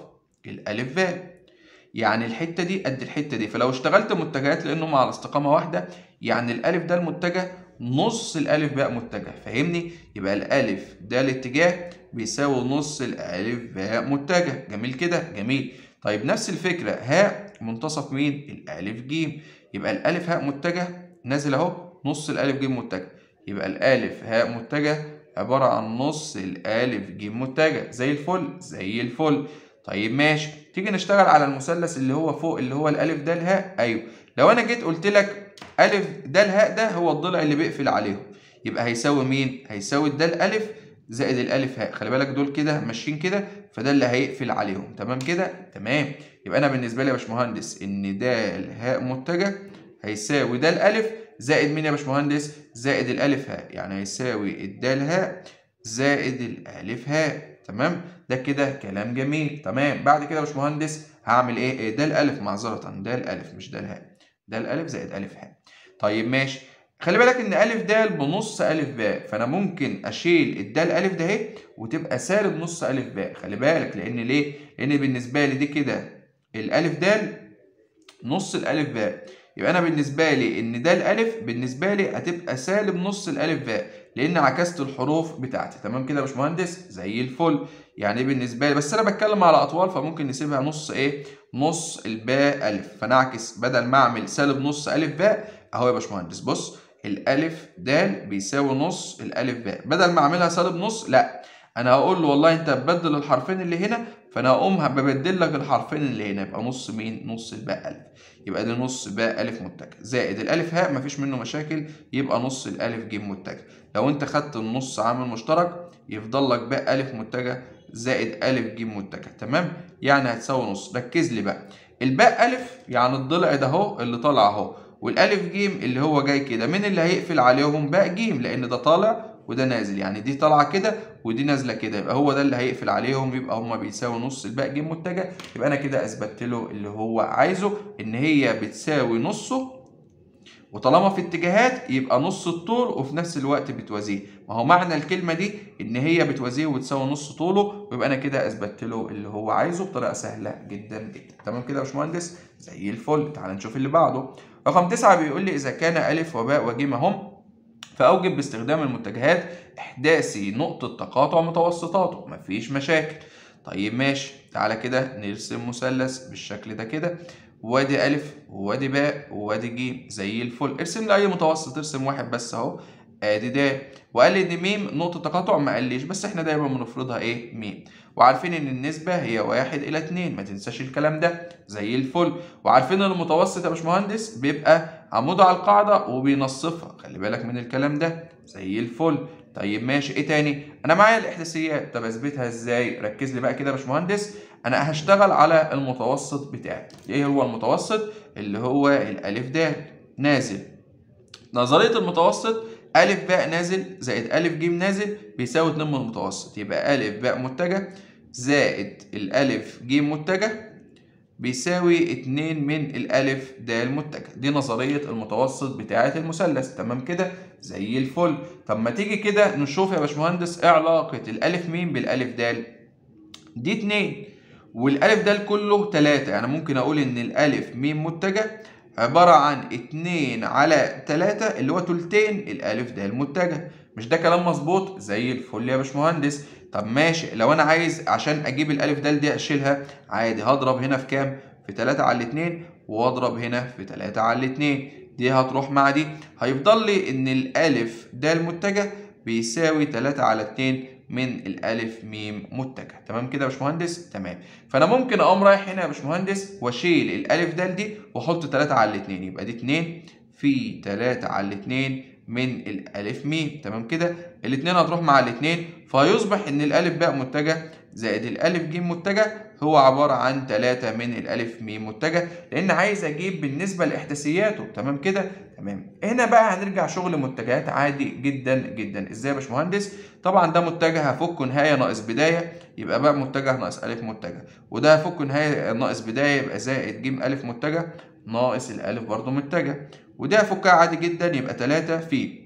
الألف باء يعني الحتة دي قد الحتة دي. فلو اشتغلت متجهات لأنهم على استقامة واحدة يعني الألف ده المتجه نص الألف باء متجه فاهمني؟ يبقى الألف ده الاتجاه بيساوي نص الألف باء متجه. جميل كده؟ جميل. طيب نفس الفكرة هاء منتصف مين؟ الألف ج يبقى الألف هاء متجه نازل أهو نص الألف ج متجه. يبقى الألف هاء متجه عبارة عن نص الألف ج متجه. زي الفل زي الفل. طيب ماشي. تيجي نشتغل على المثلث اللي هو فوق اللي هو الألف ده الهاء؟ أيوه. لو أنا جيت قلت لك ألف ده الهاء ده هو الضلع اللي بيقفل عليهم يبقى هيساوي مين؟ هيساوي ده الالف زائد الألف هاء. خلي بالك دول كده ماشيين كده فده اللي هيقفل عليهم. تمام كده؟ تمام. يبقى أنا بالنسبة لي يا باشمهندس إن ده الهاء متجه هيساوي ده الالف زائد مين يا باشمهندس؟ زائد الألف هاء. يعني هيساوي الدال هاء زائد الألف هاء. تمام؟ ده كده كلام جميل. تمام. بعد كده يا باشمهندس هعمل إيه, إيه؟ ده الالف معذرة. ده الالف مش ده الهاء ده الألف زائد ألف هاء طيب ماشي. خلي بالك إن ألف د بنص ألف باء فأنا ممكن أشيل الدال ألف ده أهي وتبقى سالب نص ألف باء. خلي بالك لأن ليه؟ لأن بالنسبة لي دي كده الألف د نص الألف باء. يبقى أنا بالنسبة لي إن ده الالف بالنسبة لي هتبقى سالب نص الألف باء لأن عكست الحروف بتاعتي. تمام كده يا باشمهندس؟ زي الفل. يعني بالنسبة لي؟ بس أنا بتكلم على أطوال فممكن نسيبها نص إيه؟ نص الباء ألف. فنعكس بدل ما أعمل سالب نص ألف باء أهو يا باشمهندس. بص الألف د بيساوي نص الألف باء. بدل ما أعملها سالب نص لا. أنا هقول له والله أنت تبدل الحرفين اللي هنا فأنا هقوم ببدل لك الحرفين اللي هنا. يبقى نص مين نص الباء ألف. يبقى ده نص باء ألف متجه زائد الألف هاء مفيش منه مشاكل. يبقى نص الألف ج متجه لو أنت خدت النص عامل مشترك يفضل لك باء ألف متجه زائد ألف ج متجه تمام؟ يعني هتساوي نص. ركز لي بقى. الباء ألف يعني الضلع ده أهو اللي طالع أهو. والألف ج اللي هو جاي كده مين اللي هيقفل عليهم باء ج لأن ده طالع وده نازل. يعني دي طالعة كده ودي نازلة كده. يبقى هو ده اللي هيقفل عليهم يبقى هما بيساوي نص الباء ج متجه يبقى أنا كده أثبتت له اللي هو عايزه إن هي بتساوي نصه وطالما في اتجاهات يبقى نص الطول وفي نفس الوقت بتوازيه. ما هو معنى الكلمة دي إن هي بتوازيه وتساوي نص طوله ويبقى أنا كده أثبتت له اللي هو عايزه بطريقة سهلة جدا جدا. تمام كده يا باشمهندس؟ زي الفل. تعال نشوف اللي بعده. رقم تسعة بيقول لي إذا كان ألف وباء وجيم هم فأوجب باستخدام المتجهات إحداثي نقطة تقاطع متوسطاته. مفيش مشاكل. طيب ماشي. تعالى كده نرسم مثلث بالشكل ده كده. وادي ألف وادي باء وادي ج زي الفل. ارسم لي أي متوسط ارسم واحد بس أهو. آدي د وقال لي إن ميم نقطة تقاطع ما قاليش. بس إحنا دايما بنفرضها إيه؟ ميم. وعارفين إن النسبة هي واحد إلى اتنين. ما تنساش الكلام ده. زي الفل. وعارفين إن المتوسط يا باشمهندس بيبقى عموده على القاعدة وبينصفها. خلي بالك من الكلام ده. زي الفل. طيب ماشي. إيه تاني؟ أنا معايا الإحداثيات. طب أثبتها إزاي؟ ركز لي بقى كده يا باشمهندس. أنا هشتغل على المتوسط بتاعي. إيه هو المتوسط؟ اللي هو الألف د نازل. نظرية المتوسط ألف باء نازل زائد ألف ج نازل بيساوي 2 من المتوسط. يبقى ألف باء متجه زائد الألف ج متجه بيساوي 2 من الألف د متجه. دي نظرية المتوسط بتاعة المثلث. تمام كده؟ زي الفل. طب ما تيجي كده نشوف يا باشمهندس إيه علاقة الألف م بالألف د دي 2 والألف د كله 3 يعني ممكن أقول إن الألف م متجه عبارة عن اتنين على تلاتة اللي هو تلتين الألف ده المتجه. مش ده كلام مظبوط؟ زي الفل يا باشمهندس. طب ماشي. لو أنا عايز عشان أجيب الألف ده دي أشيلها عادي. هضرب هنا في كام؟ في تلاتة على الاتنين وأضرب هنا في تلاتة على الاتنين دي هتروح مع دي. هيفضل لي إن الألف ده المتجه بيساوي تلاتة على اتنين. من الألف م متجه. تمام كده يا باشمهندس؟ تمام. فأنا ممكن أقوم رايح هنا يا باشمهندس وأشيل الألف د دي وأحط 3 على الاثنين يبقى دي 2 في 3 على الاثنين من الألف م تمام كده؟ الاثنين هتروح مع الاثنين فيصبح إن الألف باء متجه زائد الألف ج متجه هو عبارة عن 3 من الألف م متجه لأن عايز أجيب بالنسبة لإحداثياته. تمام كده؟ تمام. هنا بقى هنرجع شغل متجهات عادي جدا جدا. إزاي يا باشمهندس؟ طبعا ده متجه هفكه نهاية ناقص بداية يبقى بقى متجه ناقص ألف متجه. وده هفكه نهاية ناقص بداية يبقى زائد ج ألف متجه ناقص الألف برضه متجه. وده هفكها عادي جدا يبقى 3 في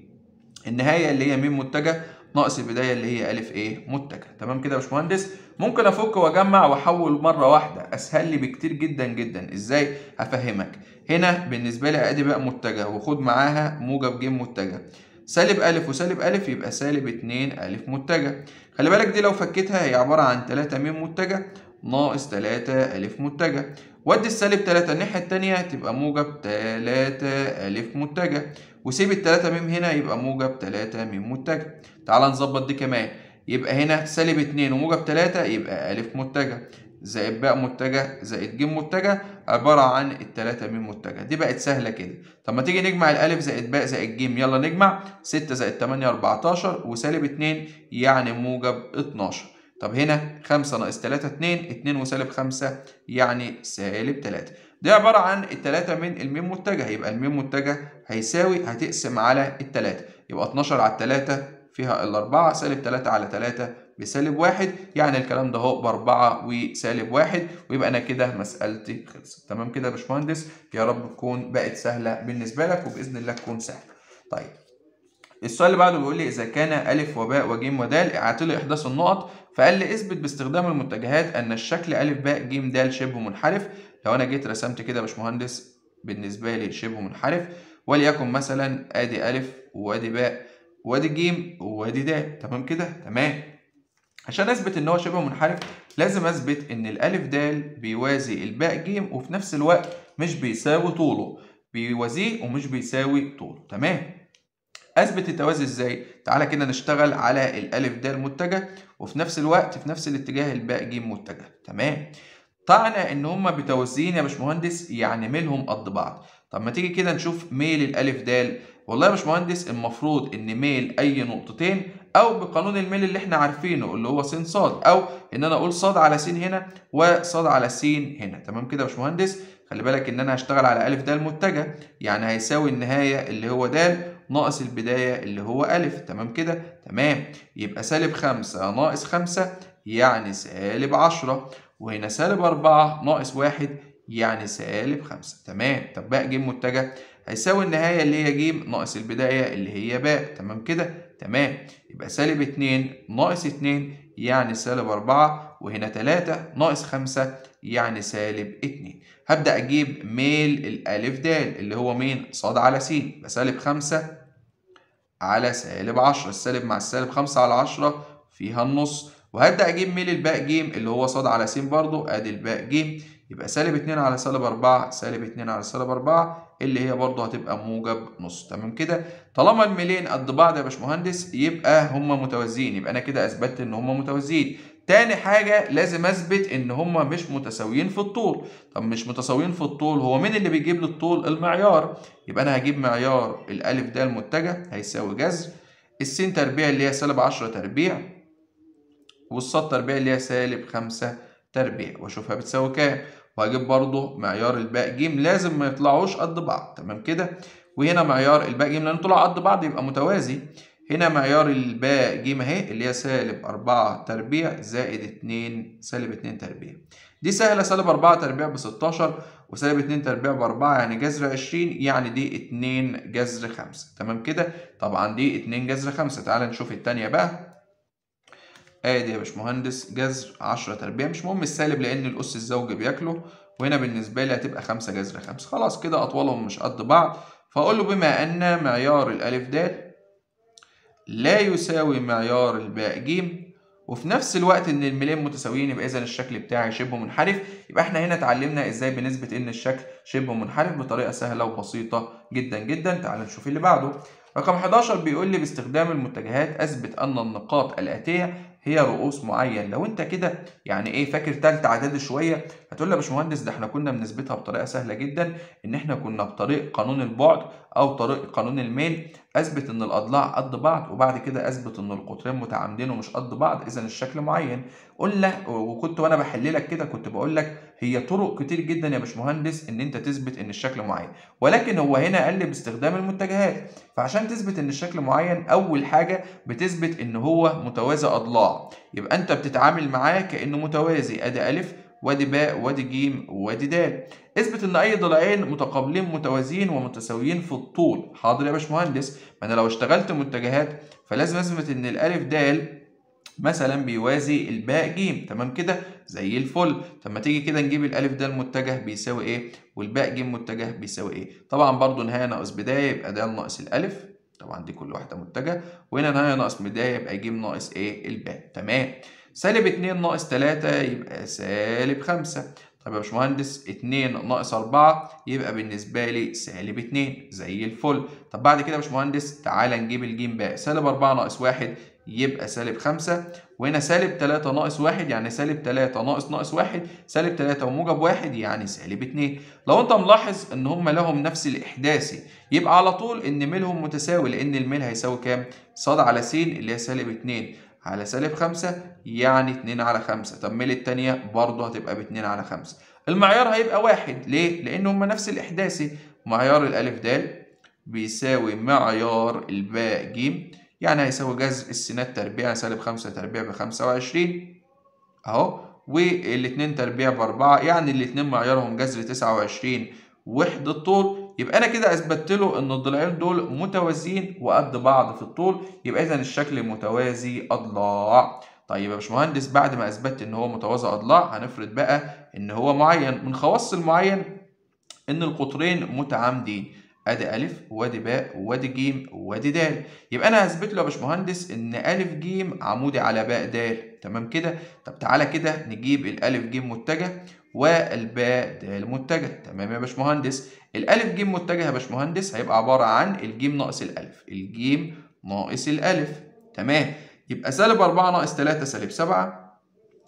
النهاية اللي هي م متجه ناقص البداية اللي هي ألف إيه متجه تمام كده يا باشمهندس؟ ممكن افك وأجمع وأحول مرة واحدة. أسهل لي بكتير جدا جدا. إزاي؟ هفهمك. هنا بالنسبة لي أدي بقى متجه وخد معاها موجب ج متجه سالب ألف وسالب ألف يبقى سالب اتنين ألف متجه خلي بالك دي لو فكيتها هي عبارة عن تلاتة م متجه ناقص تلاتة ألف متجه ودي السالب تلاتة. الناحية التانية تبقى موجب تلاتة ألف متجه وسيب التلاتة م هنا يبقى موجب تلاتة م متجه تعال نظبط دي كمان. يبقى هنا سالب اتنين وموجب تلاتة يبقى ألف متجه. زائد باء متجه زائد ج متجه عبارة عن التلاتة م متجه. دي بقت سهلة كده. طب ما تيجي نجمع الألف زائد باء زائد ج يلا نجمع. ستة زائد تمانية أربعتاشر وسالب اتنين يعني موجب اتناشر. طب هنا خمسة ناقص تلاتة اتنين اتنين وسالب خمسة يعني سالب تلاتة. دي عبارة عن التلاتة من الميم متجه. يبقى الميم متجه هيساوي هتقسم على التلاتة. يبقى اتناشر على التلاتة فيها الأربعة سالب تلاتة على تلاتة بسالب واحد يعني الكلام ده اهو بأربعة وسالب واحد ويبقى أنا كده مسألتي خلصت. تمام كده يا باشمهندس؟ يا رب تكون بقت سهلة بالنسبة لك وبإذن الله تكون سهلة. طيب السؤال اللي بعده بيقول لي إذا كان ألف وباء وج ودال اعتلوا إحداث النقط. فقال لي إثبت باستخدام المتجهات أن الشكل ألف باء ج د شبه منحرف. لو أنا جيت رسمت كده يا باشمهندس بالنسبة لي شبه منحرف. وليكن مثلا آدي ألف وآدي باء وادي ج وادي د تمام كده؟ تمام. عشان اثبت إن هو شبه منحرف لازم اثبت إن الألف د بيوازي الباء ج وفي نفس الوقت مش بيساوي طوله. بيوازيه ومش بيساوي طوله. تمام؟ اثبت التوازي إزاي؟ تعالى كده نشتغل على الألف د متجه وفي نفس الوقت في نفس الاتجاه الباء ج متجه. تمام؟ طعنا إن هما متوازيين يا باشمهندس يعني ميلهم قد بعض. طب ما تيجي كده نشوف ميل الألف د والله يا باشمهندس المفروض إن ميل أي نقطتين أو بقانون الميل اللي إحنا عارفينه اللي هو س ص أو إن أنا أقول ص على س هنا وص على س هنا. تمام كده يا باشمهندس؟ خلي بالك إن أنا هشتغل على ألف د متجه يعني هيساوي النهاية اللي هو د ناقص البداية اللي هو ألف. تمام كده؟ تمام. يبقى سالب خمسة ناقص خمسة يعني سالب عشرة وهنا سالب أربعة ناقص واحد يعني سالب خمسة. تمام. طب بقى ج متجه. هيساوي النهاية اللي هي ج ناقص البداية اللي هي باء. تمام كده؟ تمام. يبقى سالب 2 ناقص 2 يعني سالب 4 وهنا 3 ناقص 5 يعني سالب 2 هبدأ أجيب ميل الألف د اللي هو مين؟ صاد على س يبقى سالب 5 على سالب 10 السالب مع السالب 5 على 10 فيها النص. وهبدأ أجيب ميل الباء ج اللي هو صاد على س برضو. أدي الباء ج يبقى سالب 2 على سالب 4 سالب 2 على سالب 4 اللي هي برضه هتبقى موجب نص. تمام كده؟ طالما الميلين قد بعض يا باشمهندس يبقى هما متوازيين. يبقى أنا كده أثبتت إن هما متوازيين. تاني حاجة لازم أثبت إن هما مش متساويين في الطول. طب مش متساويين في الطول هو مين اللي بيجيب لي الطول؟ المعيار. يبقى أنا هجيب معيار الألف ده المتجه هيساوي جذر. السين تربيع اللي هي سالب 10 تربيع والصاد تربيع اللي هي سالب 5 تربيع وأشوفها بتساوي كام؟ وهجيب برضه معيار الباء ج لازم ما يطلعوش قد بعض تمام كده؟ وهنا معيار الباء ج لأن طلع قد بعض يبقى متوازي. هنا معيار الباء ج أهي اللي هي سالب 4 تربيع زائد 2 سالب 2 تربيع. دي سهلة سالب 4 تربيع ب 16 وسالب 2 تربيع ب 4 يعني جذر 20 يعني دي 2 جذر 5 تمام كده؟ طبعا دي 2 جذر 5 تعال نشوف الثانية بقى. ادي يا باشمهندس جذر 10 تربيع. مش مهم السالب لأن الأس الزوجي بياكله. وهنا بالنسبة لي هتبقى 5 جذر 5 خلاص كده اطوالهم مش قد بعض. فأقول له بما أن معيار الألف د لا يساوي معيار الباء ج وفي نفس الوقت إن الميلين متساويين يبقى اذا الشكل بتاعي شبه منحرف. يبقى إحنا هنا اتعلمنا إزاي بنثبت إن الشكل شبه منحرف بطريقة سهلة وبسيطة جدا جدا. تعال نشوف اللي بعده. رقم 11 بيقول لي باستخدام المتجهات أثبت أن النقاط الآتية هي رؤوس معين. لو أنت كده يعني إيه فاكر تالتة اعدادي شوية هتقول لي يا باشمهندس ده إحنا كنا بنثبتها بطريقة سهلة جدا إن إحنا كنا بطريق قانون البعد أو طريق قانون الميل. أثبت إن الأضلاع قد بعض وبعد كده أثبت إن القطرين متعامدين ومش قد بعض. اذا الشكل معين. قلنا وكنت وأنا بحل لك كده كنت بقول لك هي طرق كتير جدا يا باشمهندس إن أنت تثبت إن الشكل معين. ولكن هو هنا قال لي باستخدام المتجهات. فعشان تثبت إن الشكل معين أول حاجة بتثبت إن هو متوازي أضلاع. يبقى أنت بتتعامل معاه كأنه متوازي. أدي ألف وادي باء وادي جيم وادي دال. اثبت إن أي ضلعين متقابلين متوازيين ومتساويين في الطول. حاضر يا باشمهندس. ما أنا لو اشتغلت متجهات فلازم أثبت إن الألف دال مثلا بيوازي الباء ج تمام كده؟ زي الفل. طب ما تيجي كده نجيب الألف ده المتجه بيساوي إيه؟ والباء ج متجه بيساوي إيه؟ طبعا برضو نهاية ناقص بداية يبقى ده ناقص الألف. طبعا دي كل واحدة متجه وهنا نهاية ناقص بداية يبقى ج ناقص إيه؟ الباء. تمام. سالب 2 ناقص 3 يبقى سالب 5 طب يا باشمهندس 2 ناقص 4 يبقى بالنسبة لي سالب 2 زي الفل. طب بعد كده يا باشمهندس تعالى نجيب الجيم باء سالب 4 ناقص 1 يبقى سالب 5 وهنا سالب 3 ناقص 1 يعني سالب 3 ناقص ناقص 1 سالب 3 وموجب 1 يعني سالب 2 لو انت ملاحظ ان هم لهم نفس الاحداثي يبقى على طول إن ميلهم متساوي لأن الميل هيساوي كام؟ ص على س اللي هي سالب 2 على سالب 5 يعني 2 على 5 طب ميل الثانية برضه هتبقى ب 2 على 5 المعيار هيبقى واحد. ليه؟ لأن هم نفس الإحداثي. معيار الألف د بيساوي معيار الباء ج يعني هيساوي جذر السينات تربيع سالب 5 تربيع ب 25 أهو. والاتنين تربيع ب 4 يعني الاتنين معيارهم جذر 29 وحدة طول يبقى أنا كده اثبتت له إن الضلعين دول متوازيين وقد بعض في الطول يبقى اذا الشكل متوازي أضلاع. طيب يا باشمهندس بعد ما أثبتت إن هو متوازي أضلاع هنفرض بقى إن هو معين. من خواص المعين إن القطرين متعامدين. أدي ألف وأدي باء وأدي ج وأدي د يبقى أنا هثبت له يا باشمهندس إن ألف ج عمودي على باء د تمام كده؟ طب تعالى كده نجيب الألف ج متجه والباء د متجه تمام يا باشمهندس؟ الألف ج متجه يا باشمهندس هيبقى عبارة عن الجيم ناقص الألف. الجيم ناقص الألف. تمام؟ يبقى سالب 4 ناقص 3 سالب 7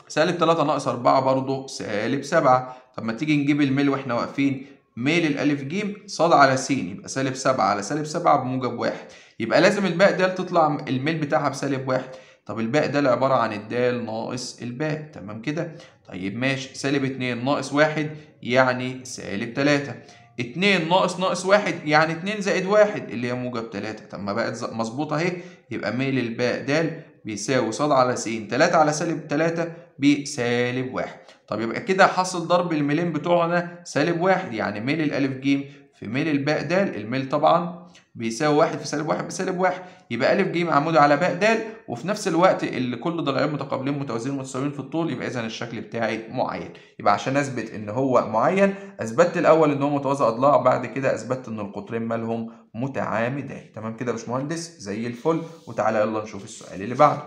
سالب 3 ناقص 4 برضه سالب 7 طب ما تيجي نجيب الميل وإحنا واقفين. ميل الألف ج ص على س يبقى سالب 7 على سالب 7 بموجب 1 يبقى لازم الباء د تطلع الميل بتاعها بسالب 1 طب الباء ده عبارة عن الدال ناقص الباء. تمام كده؟ طيب ماشي. سالب 2 ناقص 1 يعني سالب 3 2 ناقص ناقص 1 يعني 2 زائد 1 اللي هي موجب 3 طب ما بقت مظبوطة اهي. يبقى ميل الباء د بيساوي ص على س 3 على سالب 3 بسالب 1 طب يبقى كده حاصل ضرب الميلين بتوعنا سالب 1 يعني ميل الألف ج في ميل الباء د الميل طبعا بيساوي واحد في سالب واحد بسالب واحد. يبقى أ ج عمود على باء د وفي نفس الوقت اللي كل ضلعين متقابلين متوازيين متساويين في الطول يبقى إذا الشكل بتاعي معين. يبقى عشان أثبت إن هو معين أثبتت الأول إن هو متوازي أضلاع بعد كده أثبتت إن القطرين مالهم متعامدان. تمام كده يا باشمهندس؟ زي الفل. وتعالى يلا نشوف السؤال اللي بعده.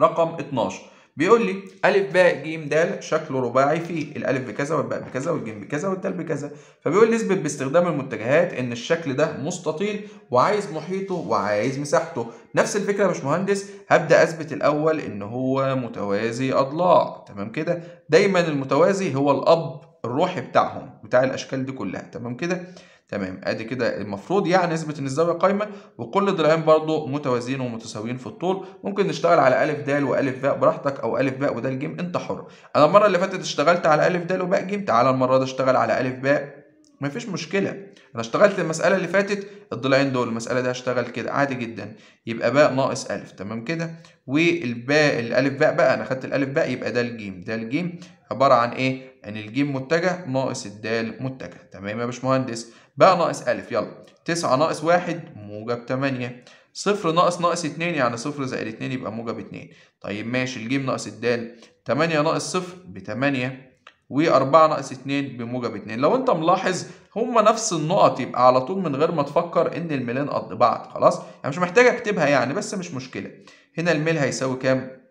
رقم 12 بيقول لي أ ب ج د شكله رباعي فيه الألف بكذا والباء بكذا والجيم بكذا والدال بكذا. فبيقول لي اثبت باستخدام المتجهات إن الشكل ده مستطيل وعايز محيطه وعايز مساحته. نفس الفكرة يا باشمهندس هبدأ أثبت الأول إن هو متوازي أضلاع. تمام كده؟ دايما المتوازي هو الأب الروحي بتاعهم بتاع الأشكال دي كلها. تمام كده؟ تمام. ادي كده المفروض يعني نثبت ان الزاوية قايمة وكل ضلعين برضو متوازيين ومتساويين في الطول. ممكن نشتغل على ألف د وألف باء براحتك أو ألف باء ودال ج انت حر. أنا المرة اللي فاتت اشتغلت على ألف د وباء ج تعالى المرة دي اشتغل على ألف باء. مفيش مشكلة. أنا اشتغلت المسألة اللي فاتت الضلعين دول المسألة دي هشتغل كده عادي جدا. يبقى باء ناقص ألف تمام كده؟ والباء الألف باء بقى أنا خدت الألف باء يبقى دال جيم دال جيم عبارة عن إيه؟ إن الجيم متجه ناقص الدال متجه. تمام يا باشمهندس؟ بقى ناقص ألف. يلا. تسعة ناقص واحد موجب تمانية. صفر ناقص ناقص اتنين يعني صفر زائد اتنين يبقى موجب اتنين. طيب ماشي. الجيم ناقص الدال. تمانية ناقص صفر بتمانية وأربعة ناقص اتنين بموجب اتنين. لو أنت ملاحظ هما نفس النقط يبقى على طول من غير ما تفكر إن الميلين قد بعض. خلاص؟ يعني مش محتاج أكتبها يعني بس مش مشكلة. هنا الميل هيساوي كام؟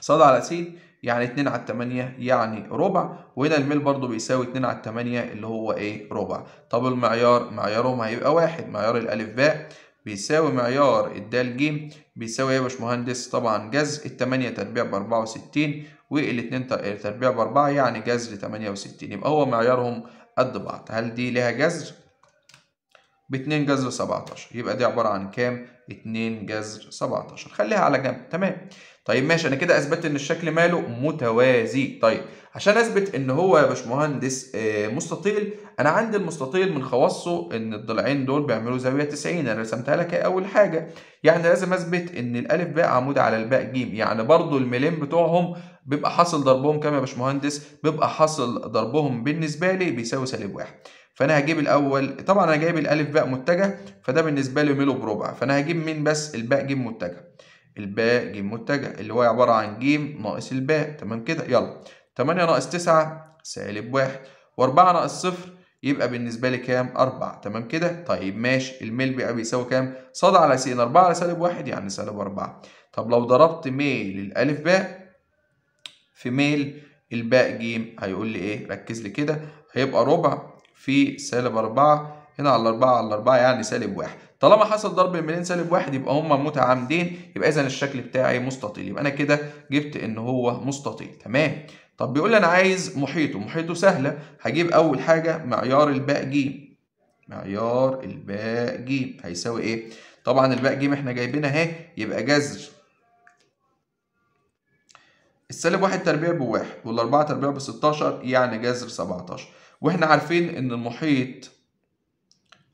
صاد على س يعني 2 على 8 يعني ربع وهنا الميل برضو بيساوي 2 على 8 اللي هو إيه ربع. طب المعيار معيارهم هيبقى واحد معيار الألف باء بيساوي معيار الدال ج بيساوي إيه يا باشمهندس طبعا جذر ال 8 تربيع ب 64 والاثنين تربيع ب 4 يعني جذر 68 يبقى هو معيارهم قد بعض. هل دي ليها جذر؟ ب 2 جذر 17 يبقى دي عبارة عن كام؟ 2 جذر 17 خليها على جنب. تمام. طيب ماشي. أنا كده اثبتت إن الشكل ماله متوازي. طيب عشان أثبت إن هو يا باشمهندس مستطيل أنا عندي المستطيل من خواصه إن الضلعين دول بيعملوا زاوية 90 أنا رسمتها لك أول حاجة. يعني لازم أثبت إن الألف باء عمود على الباء ج. يعني برضو الميلين بتوعهم بيبقى حاصل ضربهم كام يا باشمهندس؟ بيبقى حاصل ضربهم بالنسبة لي بيساوي سالب واحد. فأنا هجيب الأول طبعا أنا جايب الألف باء متجه فده بالنسبة لي ميله بربع فأنا هجيب مين بس؟ الباء ج متجه. الباء ج متجه اللي هو عبارة عن ج ناقص الباء. تمام كده؟ يلا. 8 ناقص 9 سالب 1 و4 ناقص 0 يبقى بالنسبة لي كام؟ 4 تمام كده؟ طيب ماشي. الميل بقى بيساوي كام؟ ص على س 4 على سالب 1 يعني سالب 4 طب لو ضربت ميل الألف باء في ميل الباء ج هيقول لي إيه؟ ركز لي كده. هيبقى ربع في سالب 4 هنا على 4 على 4 يعني سالب 1 طالما حصل ضرب الميلين سالب واحد يبقى هما متعامدين يبقى اذا الشكل بتاعي مستطيل. يبقى أنا كده جبت إن هو مستطيل. تمام؟ طب بيقول لي أنا عايز محيطه. محيطه سهلة. هجيب أول حاجة معيار الباء ج معيار الباء ج هيساوي إيه؟ طبعا الباء ج إحنا جايبينها أهي. يبقى جذر. السالب واحد تربيع بواحد والأربعة تربيع ب 16 يعني جذر 17 وإحنا عارفين إن المحيط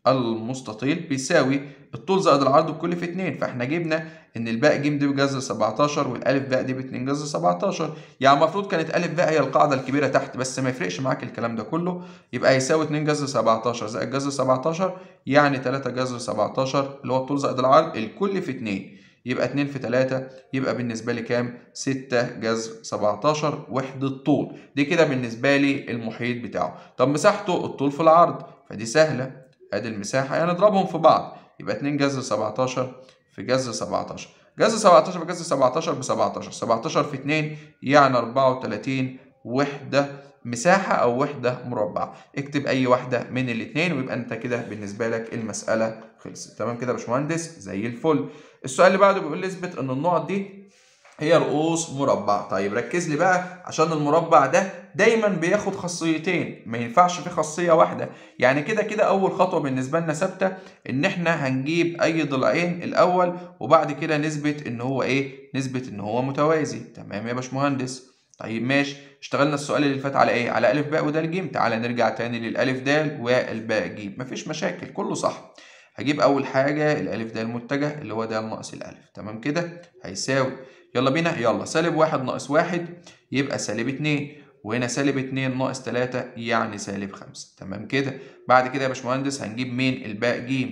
المستطيل بيساوي الطول زائد العرض الكلي في 2 فإحنا جبنا إن الباء ج دي بجذر 17 والألف باء دي ب 2 جذر 17 يعني المفروض كانت ألف باء هي القاعدة الكبيرة تحت بس ما يفرقش معاك الكلام ده كله. يبقى هيساوي 2 جذر 17 زائد جذر 17 يعني 3 جذر 17 اللي هو الطول زائد العرض الكل في 2 يبقى 2 في 3 يبقى بالنسبة لي كام؟ 6 جذر 17 وحدة طول. دي كده بالنسبة لي المحيط بتاعه. طب مساحته؟ الطول في العرض. فدي سهلة. ادي المساحه يعني نضربهم في بعض يبقى 2 جذر 17 في جذر 17 جذر 17 في جذر 17 ب 17 17 في 2 يعني 34 وحدة مساحة أو وحدة مربعة اكتب أي واحدة من الاتنين ويبقى أنت كده بالنسبة لك المسألة خلصت. تمام كده يا باشمهندس؟ زي الفل. السؤال اللي بعده بيقول لي اثبت إن النقط دي هي رؤوس مربع. طيب ركز لي بقى عشان المربع ده دايما بياخد خاصيتين ما ينفعش فيه خاصية واحدة. يعني كده كده أول خطوة بالنسبة لنا ثابتة إن إحنا هنجيب أي ضلعين الأول وبعد كده نثبت إن هو إيه؟ نثبت إن هو متوازي. تمام يا باشمهندس؟ طيب ماشي. اشتغلنا السؤال اللي فات على إيه؟ على ألف باء ودال ج تعالى نرجع تاني للألف دال والباء ج مفيش مشاكل كله صح. هجيب أول حاجة الألف دال متجه اللي هو دال ناقص الألف. تمام كده؟ هيساوي. يلا بينا يلا. سالب واحد ناقص واحد يبقى سالب اتنين. وهنا سالب 2 ناقص 3 يعني سالب 5 تمام كده؟ بعد كده يا باشمهندس هنجيب مين؟ الباء ج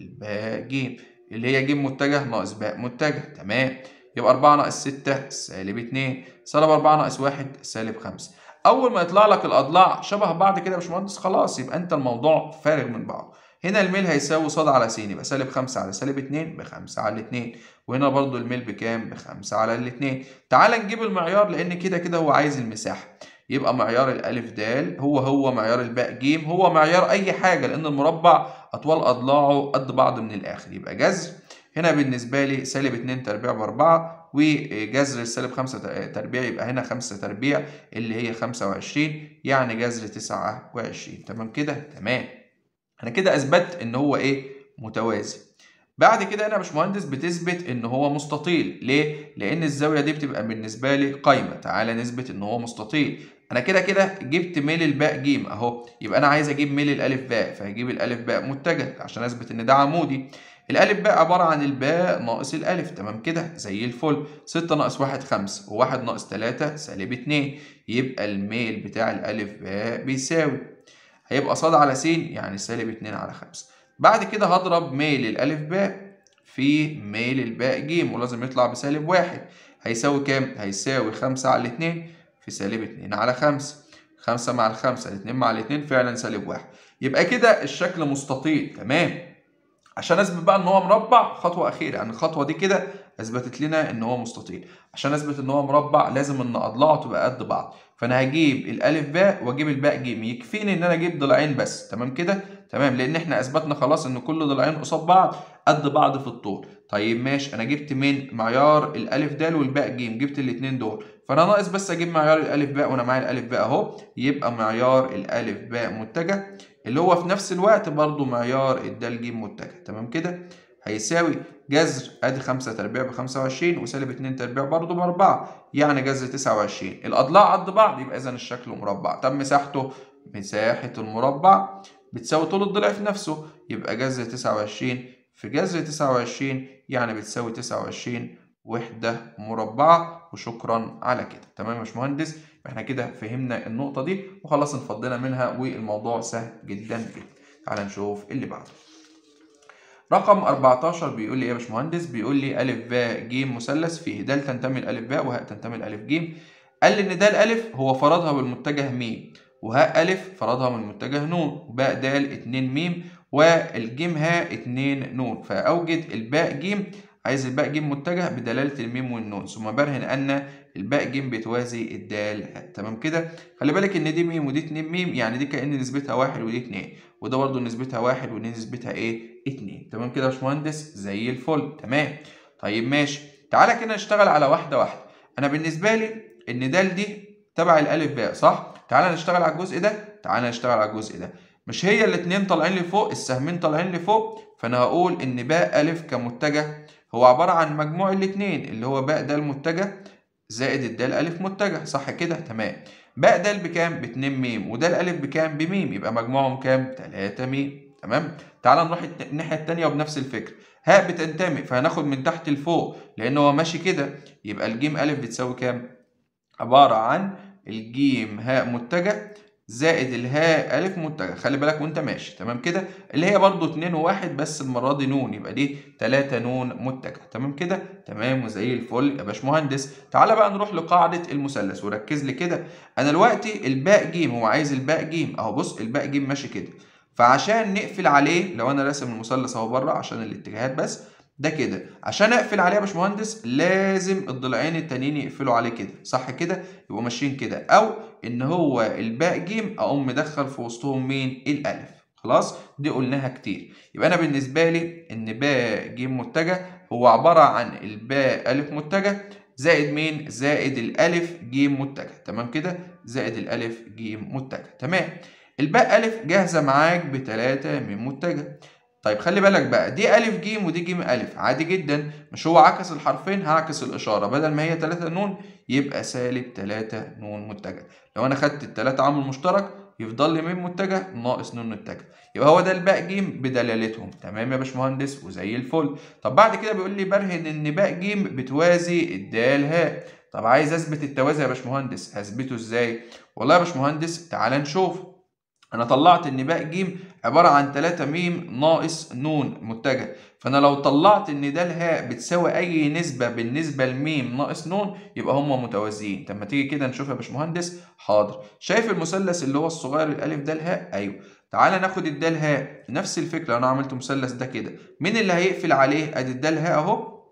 الباء ج اللي هي ج متجه ناقص باء متجه. تمام؟ يبقى 4 ناقص 6 سالب 2 سالب 4 ناقص 1 سالب 5 أول ما يطلع لك الأضلاع شبه بعض كده يا باشمهندس خلاص يبقى أنت الموضوع فارغ من بعضه هنا الميل هيساوي ص على س يبقى سالب 5 على سالب 2 ب 5 على 2 وهنا برضو الميل بكام؟ ب 5 على الاثنين تعال نجيب المعيار لأن كده كده هو عايز المساحة. يبقى معيار الألف د هو هو معيار الباء ج هو معيار أي حاجة لأن المربع أطوال أضلاعه قد بعض من الآخر. يبقى جذر هنا بالنسبة لي سالب 2 تربيع ب 4 وجذر السالب 5 تربيع يبقى هنا 5 تربيع اللي هي 25 يعني جذر 29 تمام كده؟ تمام. أنا كده أثبت إن هو إيه؟ متوازي. بعد كده أنا يا باشمهندس بتثبت إن هو مستطيل. ليه؟ لأن الزاوية دي بتبقى بالنسبة لي قايمة. تعالى نثبت إن هو مستطيل. أنا كده كده جبت ميل الباء ج أهو. يبقى أنا عايز أجيب ميل الألف باء. فهجيب الألف باء متجه عشان أثبت إن ده عمودي. الألف باء عبارة عن الباء ناقص الألف. تمام كده؟ زي الفل. 6 ناقص 1 5 و1 ناقص 3 سالب 2 يبقى الميل بتاع الألف باء بيساوي. هيبقى ص على س يعني سالب 2 على 5 بعد كده هضرب ميل الألف باء في ميل الباء ج ولازم يطلع بسالب 1 هيساوي كام؟ هيساوي 5 على 2 في سالب 2 على 5 5 مع الخمسة الاتنين مع الاتنين فعلا سالب 1 يبقى كده الشكل مستطيل تمام؟ عشان أثبت بقى إن هو مربع خطوة أخيرة يعني الخطوة دي كده اثبتت لنا إن هو مستطيل. عشان أثبت إن هو مربع لازم إن أضلاعه تبقى قد بعض. فأنا هجيب الألف باء وأجيب الباء ج يكفيني إن أنا أجيب ضلعين بس. تمام كده؟ تمام. لأن إحنا أثبتنا خلاص إن كل ضلعين قصاد بعض قد بعض في الطول. طيب ماشي. أنا جبت من معيار الألف د والباء ج جبت الاثنين دول. فأنا ناقص بس أجيب معيار الألف باء وأنا معايا الألف باء أهو. يبقى معيار الألف باء متجه. اللي هو في نفس الوقت برضو معيار الدال ج متجه. تمام كده؟ هيساوي جذر ادي 5 تربيع ب 25 وسالب 2 تربيع برضو ب 4 يعني جذر 29 الأضلاع قد بعض يبقى اذا الشكل مربع. طب مساحته مساحة المربع بتساوي طول الضلع في نفسه يبقى جذر 29 في جذر 29 يعني بتساوي 29 وحدة مربعة. وشكرا على كده. تمام يا باشمهندس؟ إحنا كده فهمنا النقطة دي وخلاص انفضينا منها والموضوع سهل جدا جدا. تعال نشوف اللي بعده. رقم 14 بيقول لي إيه يا باشمهندس؟ بيقول لي ا ب ج مثلث فيه د تنتمي لألف باء وهاء تنتمي لألف ج قال لي إن د الف هو فرضها بالمتجه م وهاء ألف فرضها من المتجه ن وباء د 2 م والجيم هاء 2 ن فأوجد الباء ج عايز الباء ج متجه بدلالة الميم والنون. ثم برهن أن الباء ج بتوازي الدال هاء تمام كده؟ خلي بالك إن دي م ودي 2 م يعني دي كأن نسبتها 1 ودي 2 وده برضه نسبتها 1 ودي نسبتها إيه؟ 2 تمام كده يا باشمهندس؟ زي الفل. تمام. طيب ماشي. تعالى كده نشتغل على واحدة واحدة. أنا بالنسبة لي ان د دي تبع الألف باء صح؟ تعالى نشتغل على الجزء ده. تعالى نشتغل على الجزء ده. مش هي الاثنين طالعين لفوق؟ السهمين طالعين لفوق. فأنا هقول إن باء ألف كمتجه هو عبارة عن مجموع الاثنين اللي هو باء د متجه زائد الدال ألف متجه. صح كده؟ تمام. باء د بكام؟ ب 2 م وده الالف بكام؟ ب م يبقى مجموعهم كام؟ 3 م تمام؟ تعال نروح الناحية الثانية وبنفس الفكرة هاء بتنتمي فهناخد من تحت لفوق لأن هو ماشي كده. يبقى الجيم ألف بتساوي كام؟ عبارة عن الجيم هاء متجه زائد الهاء ألف متجه. خلي بالك وأنت ماشي تمام كده؟ اللي هي برضو اتنين وواحد بس المرة دي نون يبقى دي تلاتة نون متجه. تمام كده؟ تمام وزي الفل. يا باشمهندس تعالى بقى نروح لقاعدة المثلث وركز لي كده. أنا دلوقتي الباء ج هو عايز الباء ج أهو بص الباء ج ماشي كده. فعشان نقفل عليه لو أنا راسم المثلث أهو بره عشان الاتجاهات بس ده كده. عشان أقفل عليه يا باشمهندس لازم الضلعين التانيين يقفلوا عليه كده. صح كده؟ يبقوا ماشيين كده. أو إن هو الباء ج أقوم مدخل في وسطهم مين؟ الألف. خلاص؟ دي قلناها كتير. يبقى أنا بالنسبة لي إن باء ج متجه هو عبارة عن الباء ألف متجه زائد مين؟ زائد الألف ج متجه. تمام كده؟ زائد الألف ج متجه. تمام؟ الباء ألف جاهزة معاك بتلاتة ميم متجه. طيب خلي بالك بقى دي ألف ج ودي ج ألف عادي جدا مش هو عكس الحرفين هعكس الإشارة بدل ما هي 3 نون يبقى سالب 3 نون متجه. لو أنا خدت التلاتة عامل مشترك يفضل لي ميم متجه ناقص نون متجه. يبقى هو ده الباء ج بدلالتهم. تمام يا باشمهندس؟ وزي الفل. طب بعد كده بيقول لي برهن إن باء ج بتوازي الدال هاء طب عايز أثبت التوازي يا باشمهندس؟ هثبته إزاي؟ والله يا باشمهندس تعال نشوف. أنا طلعت إن باء ج عبارة عن 3 م ناقص ن متجه. فأنا لو طلعت إن ده الهاء بتساوي أي نسبة بالنسبة لميم ناقص ن يبقى هما متوازيين. طب ما تيجي كده نشوف يا باشمهندس. حاضر. شايف المثلث اللي هو الصغير الألف ده الهاء؟ أيوه. تعالى ناخد الدال هاء نفس الفكرة أنا عملت مثلث ده كده. مين اللي هيقفل عليه؟ أدي الدال هاء أهو.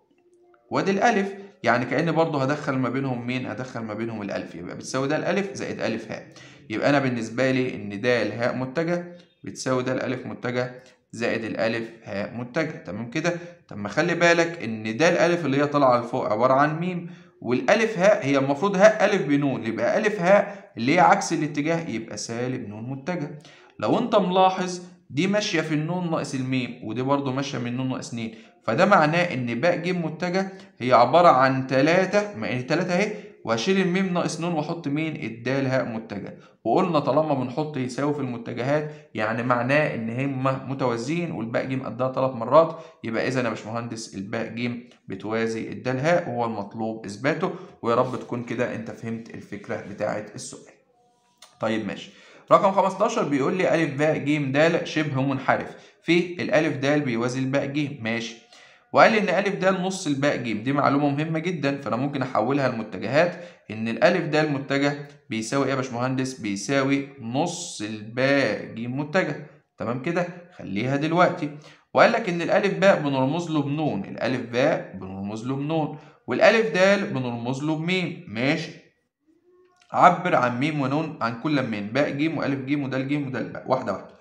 وأدي الألف. يعني كأن برضه هدخل ما بينهم مين؟ هدخل ما بينهم الألف. يبقى بتساوي ده الألف زائد ألف هاء. يبقى أنا بالنسبة لي إن ده الهاء متجه بتساوي ده الألف متجه زائد الألف هاء متجه تمام كده؟ طب ما خلي بالك إن ده الألف اللي هي طالعة لفوق عبارة عن ميم والألف هاء هي المفروض هاء ألف بنون يبقى ألف هاء اللي هي عكس الاتجاه يبقى سالب نون متجه لو أنت ملاحظ دي ماشية في النون ناقص الميم ودي برضو ماشية من النون ناقص اتنين فده معناه إن باء ج متجه هي عبارة عن تلاتة ما هي تلاتة أهي وهشيل الميم ناقص نون وأحط مين؟ الدال هاء متجه. وقلنا طالما بنحط يساوي في المتجهات يعني معناه إن هما متوازيين والباء ج قدها تلات مرات يبقى إذا يا باشمهندس الباء ج بتوازي الدال هاء وهو المطلوب إثباته. ويا رب تكون كده أنت فهمت الفكرة بتاعة السؤال. طيب ماشي. رقم 15 بيقول لي أ ب ج د شبه منحرف. في الألف د بيوازي الباء ج ماشي. وقال إن أ د نص الباء ج. دي معلومة مهمة جدا فأنا ممكن أحولها لمتجهات. إن الألف د متجه بيساوي إيه يا باشمهندس؟ بيساوي نص الباء ج متجه. تمام كده؟ خليها دلوقتي. وقال لك إن الألف باء بنرمز له بنون. الألف باء بنرمز له بنون. والألف د بنرمز له بميم. ماشي. عبر عن ميم ونون عن كل من باء ج وألف ج ودال ج ودال باء. واحدة واحدة.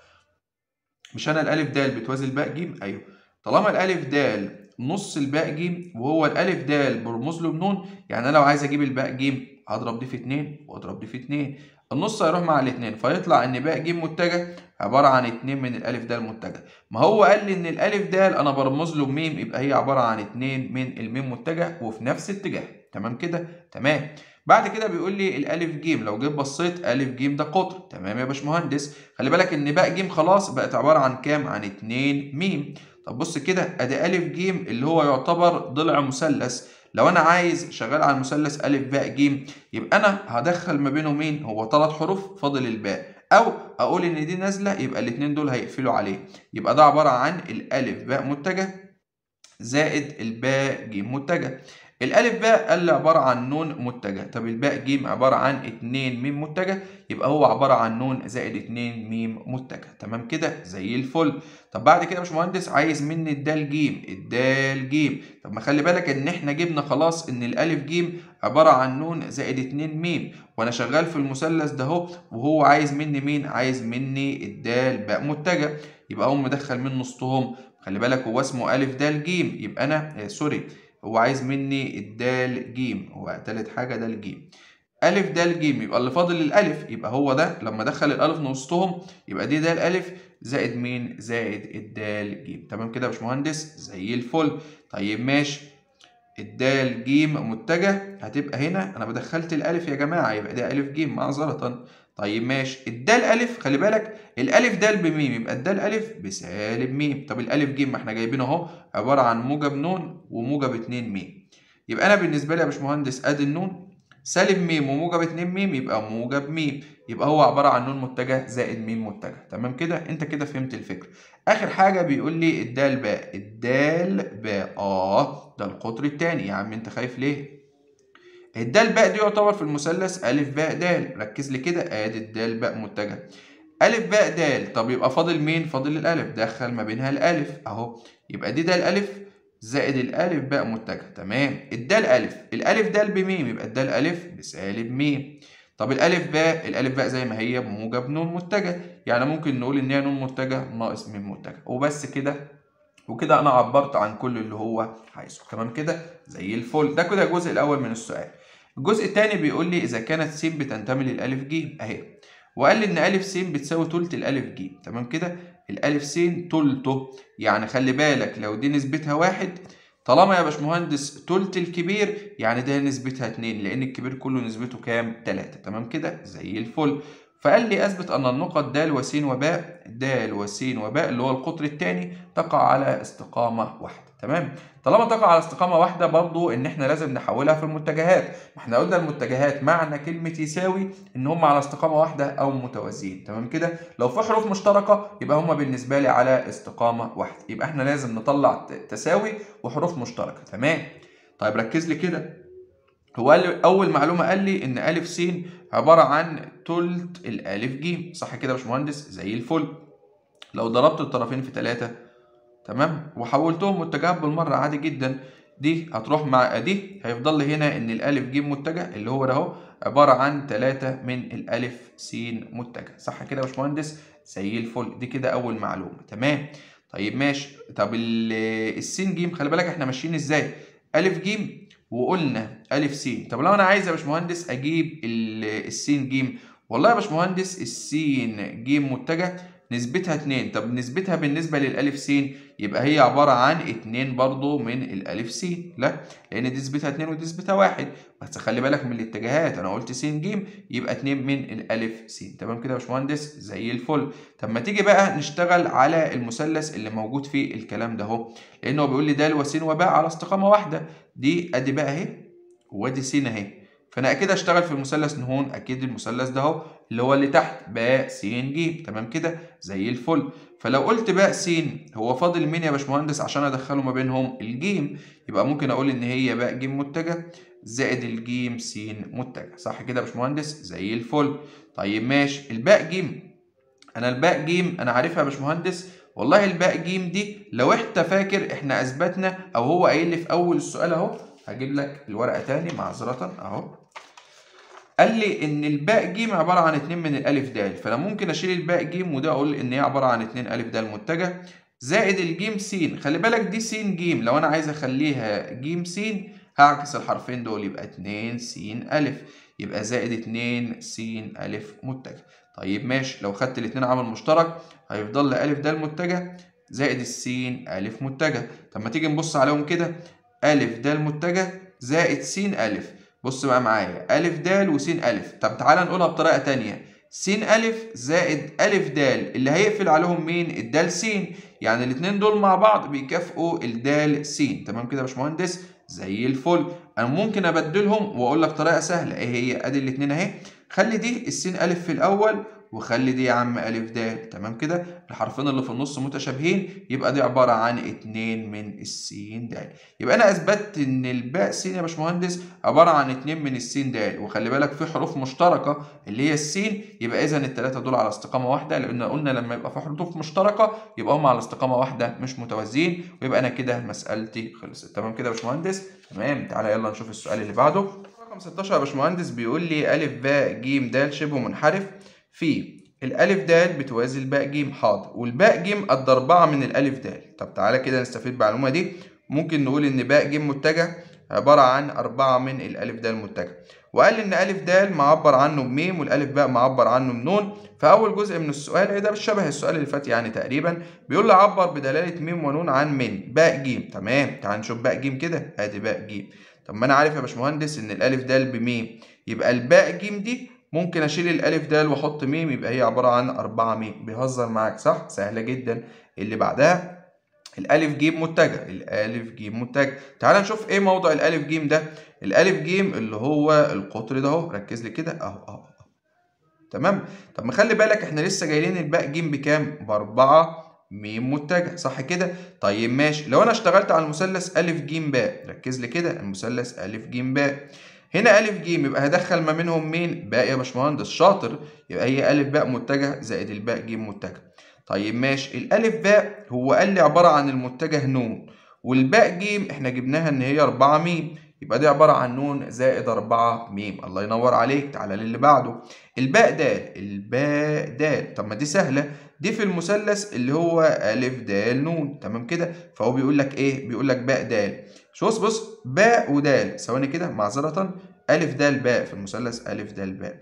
مش أنا الألف د بتوازي الباء ج؟ أيوه. طالما الألف د نص الباء ج وهو الألف د برمز له بنون يعني أنا لو عايز أجيب الباء ج هضرب دي في 2 وأضرب دي في 2 النص هيروح مع الاثنين فيطلع إن باء ج متجه عبارة عن 2 من الألف د متجه. ما هو قال لي إن الألف د أنا برمز له بميم يبقى هي عبارة عن 2 من الميم متجه وفي نفس الاتجاه تمام كده؟ تمام. بعد كده بيقول لي الألف ج لو جيت بصيت ألف ج ده قطر. تمام يا باشمهندس؟ خلي بالك إن باء ج خلاص بقت عبارة عن كام؟ عن 2 م طب بص كده أدي ألف ج اللي هو يعتبر ضلع مثلث. لو أنا عايز شغال على المثلث ألف باء ج يبقى أنا هدخل ما بينه مين؟ هو ثلاث حروف فاضل الباء. أو أقول إن دي نازلة يبقى الاثنين دول هيقفلوا عليه. يبقى ده عبارة عن الألف باء متجه زائد الباء ج متجه. الألف باء قال لي عبارة عن نون متجه طب الباء ج عبارة عن اتنين ميم متجه يبقى هو عبارة عن نون زائد اتنين ميم متجه تمام كده؟ زي الفل. طب بعد كده يا باشمهندس عايز مني الدال ج الدال ج طب ما خلي بالك إن إحنا جبنا خلاص إن الألف ج عبارة عن نون زائد اتنين ميم. وأنا شغال في المثلث ده أهو وهو عايز مني مين؟ عايز مني الدال باء متجه يبقى هو مدخل من نصهم. خلي بالك هو اسمه ألف دال ج يبقى أنا آه سوري. هو عايز مني الدال جيم هو تالت حاجة دال جيم. ألف دال جيم يبقى اللي فاضل الألف يبقى هو ده. لما دخل الألف نصهم يبقى دي دال ألف زائد مين؟ زائد الدال جيم. تمام كده يا باشمهندس؟ زي الفل. طيب ماشي. الدال جيم متجه هتبقى هنا. أنا بدخلت الألف يا جماعة يبقى ده ألف جيم معذرة. طيب ماشي. الدال ألف خلي بالك الألف دال بميم يبقى الدال ألف بسالب ميم. طب الألف جيم ما إحنا جايبينه أهو عبارة عن موجب نون وموجب اتنين ميم. يبقى أنا بالنسبة لي يا باشمهندس أدي النون سالب ميم وموجب اتنين ميم يبقى موجب ميم. يبقى هو عبارة عن نون متجه زائد ميم متجه. تمام كده؟ أنت كده فهمت الفكرة. آخر حاجة بيقول لي الدال باء. الدال باء آه ده القطر التاني. يا عم أنت خايف ليه؟ الدال باء دي يعتبر في المثلث ألف باء دال. ركز لي كده آدي الدال باء متجه. ألف باء دال. طب يبقى فاضل مين؟ فاضل الألف. دخل ما بينها الألف. أهو. يبقى دي دال ألف زائد الألف باء متجه. تمام. الدال ألف الألف دال بميم. يبقى الدال ألف بسالب ميم. طب الألف باء الألف باء زي ما هي بموجب نون متجه. يعني ممكن نقول إن هي نون متجه ناقص ميم متجه. وبس كده. وكده أنا عبرت عن كل اللي هو عايزه. تمام كده؟ زي الفل. ده كده الجزء الأول من السؤال. الجزء الثاني بيقول لي إذا كانت س بتنتمي للألف ج أهي. وقال لي إن ألف س بتساوي تلت الألف ج تمام كده؟ الألف س تلته. يعني خلي بالك لو دي نسبتها واحد طالما يا باشمهندس تلت الكبير يعني ده نسبتها اتنين لأن الكبير كله نسبته كام؟ تلاتة. تمام كده؟ زي الفل. فقال لي أثبت أن النقط د وس وباء د وس وباء اللي هو القطر الثاني تقع على استقامة واحدة. تمام؟ طالما تقع على استقامة واحدة برضو إن إحنا لازم نحولها في المتجهات. ما إحنا قلنا المتجهات معنى كلمة يساوي إن هم على استقامة واحدة أو متوازيين. تمام كده؟ لو في حروف مشتركة يبقى هم بالنسبة لي على استقامة واحدة. يبقى إحنا لازم نطلع تساوي وحروف مشتركة. تمام؟ طيب ركز لي كده. هو قال أول معلومة قال لي إن ألف س عبارة عن تلت الألف ج. صح كده يا باشمهندس؟ زي الفل. لو ضربت الطرفين في 3 تمام؟ وحولتهم متجهات بالمرة عادي جدا. دي هتروح مع دي هيفضل لي هنا إن الألف ج متجه اللي هو ده أهو عبارة عن 3 من الألف س متجه. صح كده يا باشمهندس؟ زي الفل. دي كده أول معلومة. تمام؟ طيب ماشي. طب السين ج خلي بالك إحنا ماشيين إزاي؟ ألف ج وقلنا ألف س طب لو أنا عايز يا باشمهندس أجيب السين ج والله يا باشمهندس السين ج متجه نسبتها 2 طب نسبتها بالنسبة للألف س يبقى هي عبارة عن 2 برضو من الألف س لا؟ لأن دي نسبتها 2 ودي نسبتها 1 بس خلي بالك من الاتجاهات. أنا قلت س ج يبقى 2 من الألف س. تمام كده يا باشمهندس؟ زي الفل. طب ما تيجي بقى نشتغل على المثلث اللي موجود فيه الكلام ده أهو. لأنه بيقول لي د وس وباء على استقامة واحدة. دي أدي بقى أهي وأدي س أهي. فانا أكيد اشتغل في المثلث نهون أكيد المثلث ده اهو اللي هو اللي تحت باء س ج تمام كده؟ زي الفل. فلو قلت باء س هو فاضل مين يا باشمهندس عشان ادخله ما بينهم؟ الجيم. يبقى ممكن أقول ان هي باء ج متجه زائد الجيم س متجه. صح كده يا باشمهندس؟ زي الفل. طيب ماشي. الباء ج أنا الباء ج أنا عارفها يا باشمهندس. والله الباء ج دي لو انت فاكر إحنا اثبتنا أو هو قايل لي في اول السؤال اهو هجيب لك الورقة تاني معذرة أهو. قال لي إن الباء ج عبارة عن 2 من الألف د فأنا ممكن أشيل الباء ج وده أقول إن هي عبارة عن 2 ألف د متجه زائد الجيم س خلي بالك دي س ج لو أنا عايز أخليها ج س هعكس الحرفين دول يبقى 2 س ألف يبقى زائد 2 س ألف متجه طيب ماشي لو خدت الاثنين عامل مشترك هيفضل لي الف د متجه زائد السين ألف متجه طب ما تيجي نبص عليهم كده ألف د متجه زائد س ألف. بص بقى معايا. ألف د وس ألف. طب تعالى نقولها بطريقة تانية. س ألف زائد ألف د اللي هيقفل عليهم مين؟ الدال س يعني الاتنين دول مع بعض بيكافئوا الدال س تمام كده يا باشمهندس؟ زي الفل. أنا ممكن أبدلهم وأقول لك طريقة سهلة. إيه هي؟ أدي الاتنين أهي. خلي دي السين ألف في الأول وخلي دي يا عم ألف د تمام كده؟ الحرفين اللي في النص متشابهين يبقى دي عبارة عن اتنين من السين د. يبقى أنا أثبتت إن الباء س يا باشمهندس عبارة عن اتنين من السين د. وخلي بالك في حروف مشتركة اللي هي السين يبقى إذا التلاتة دول على استقامة واحدة لأن قلنا لما يبقى في حروف مشتركة يبقى هم على استقامة واحدة مش متوازيين ويبقى أنا كده مسألتي خلصت. تمام كده يا باشمهندس؟ تمام تعالى يلا نشوف السؤال اللي بعده. رقم 16 يا باشمهندس بيقول لي أ ب ج د شبه منحرف. في الألف د بتوازي الباء ج حاضر والباء ج قد أربعة من الألف د طب تعالى كده نستفيد بالمعلومة دي. ممكن نقول إن باء ج متجه عبارة عن أربعة من الألف د المتجه وقال إن ألف د معبر عنه بميم والألف باء معبر عنه بنون. فأول جزء من السؤال إيه ده؟ شبه السؤال اللي فات يعني تقريبا. بيقول لي عبر بدلالة ميم ونون عن من؟ باء ج تمام. تعال نشوف باء ج كده. أدي باء ج طب ما أنا عارف يا باشمهندس إن الألف د بميم. يبقى الباء ج دي ممكن أشيل الألف د وأحط ميم يبقى هي عبارة عن 4 ميم. بيهزر معاك صح؟ سهلة جدا. اللي بعدها الألف ج متجه. الألف ج متجه. تعال نشوف إيه موضع الألف ج ده. الألف ج اللي هو القطر ده أهو. ركز لي كده. أهو أهو تمام؟ طب ما خلي بالك إحنا لسه جايبين الباء ج بكام؟ بأربعة ميم متجه. صح كده؟ طيب ماشي. لو أنا اشتغلت على المثلث ألف ج باء ركز لي كده. المثلث ألف ج باء. هنا ألف ج يبقى هدخل ما بينهم مين؟ باء يا باشمهندس. شاطر. يبقى هي ألف باء متجه زائد الباء ج متجه. طيب ماشي. الألف باء هو قال لي عبارة عن المتجه نون. والباء ج إحنا جبناها إن هي 4 ميم. يبقى دي عبارة عن نون زائد 4 ميم. الله ينور عليك. تعالى للي بعده. الباء د الباء د طب ما دي سهلة. دي في المثلث اللي هو ألف د نون. تمام كده؟ فهو بيقول لك إيه؟ بيقول لك باء د شو بص بص باء ودال ثواني كده معذرة. ألف دال باء في المثلث ألف دال باء.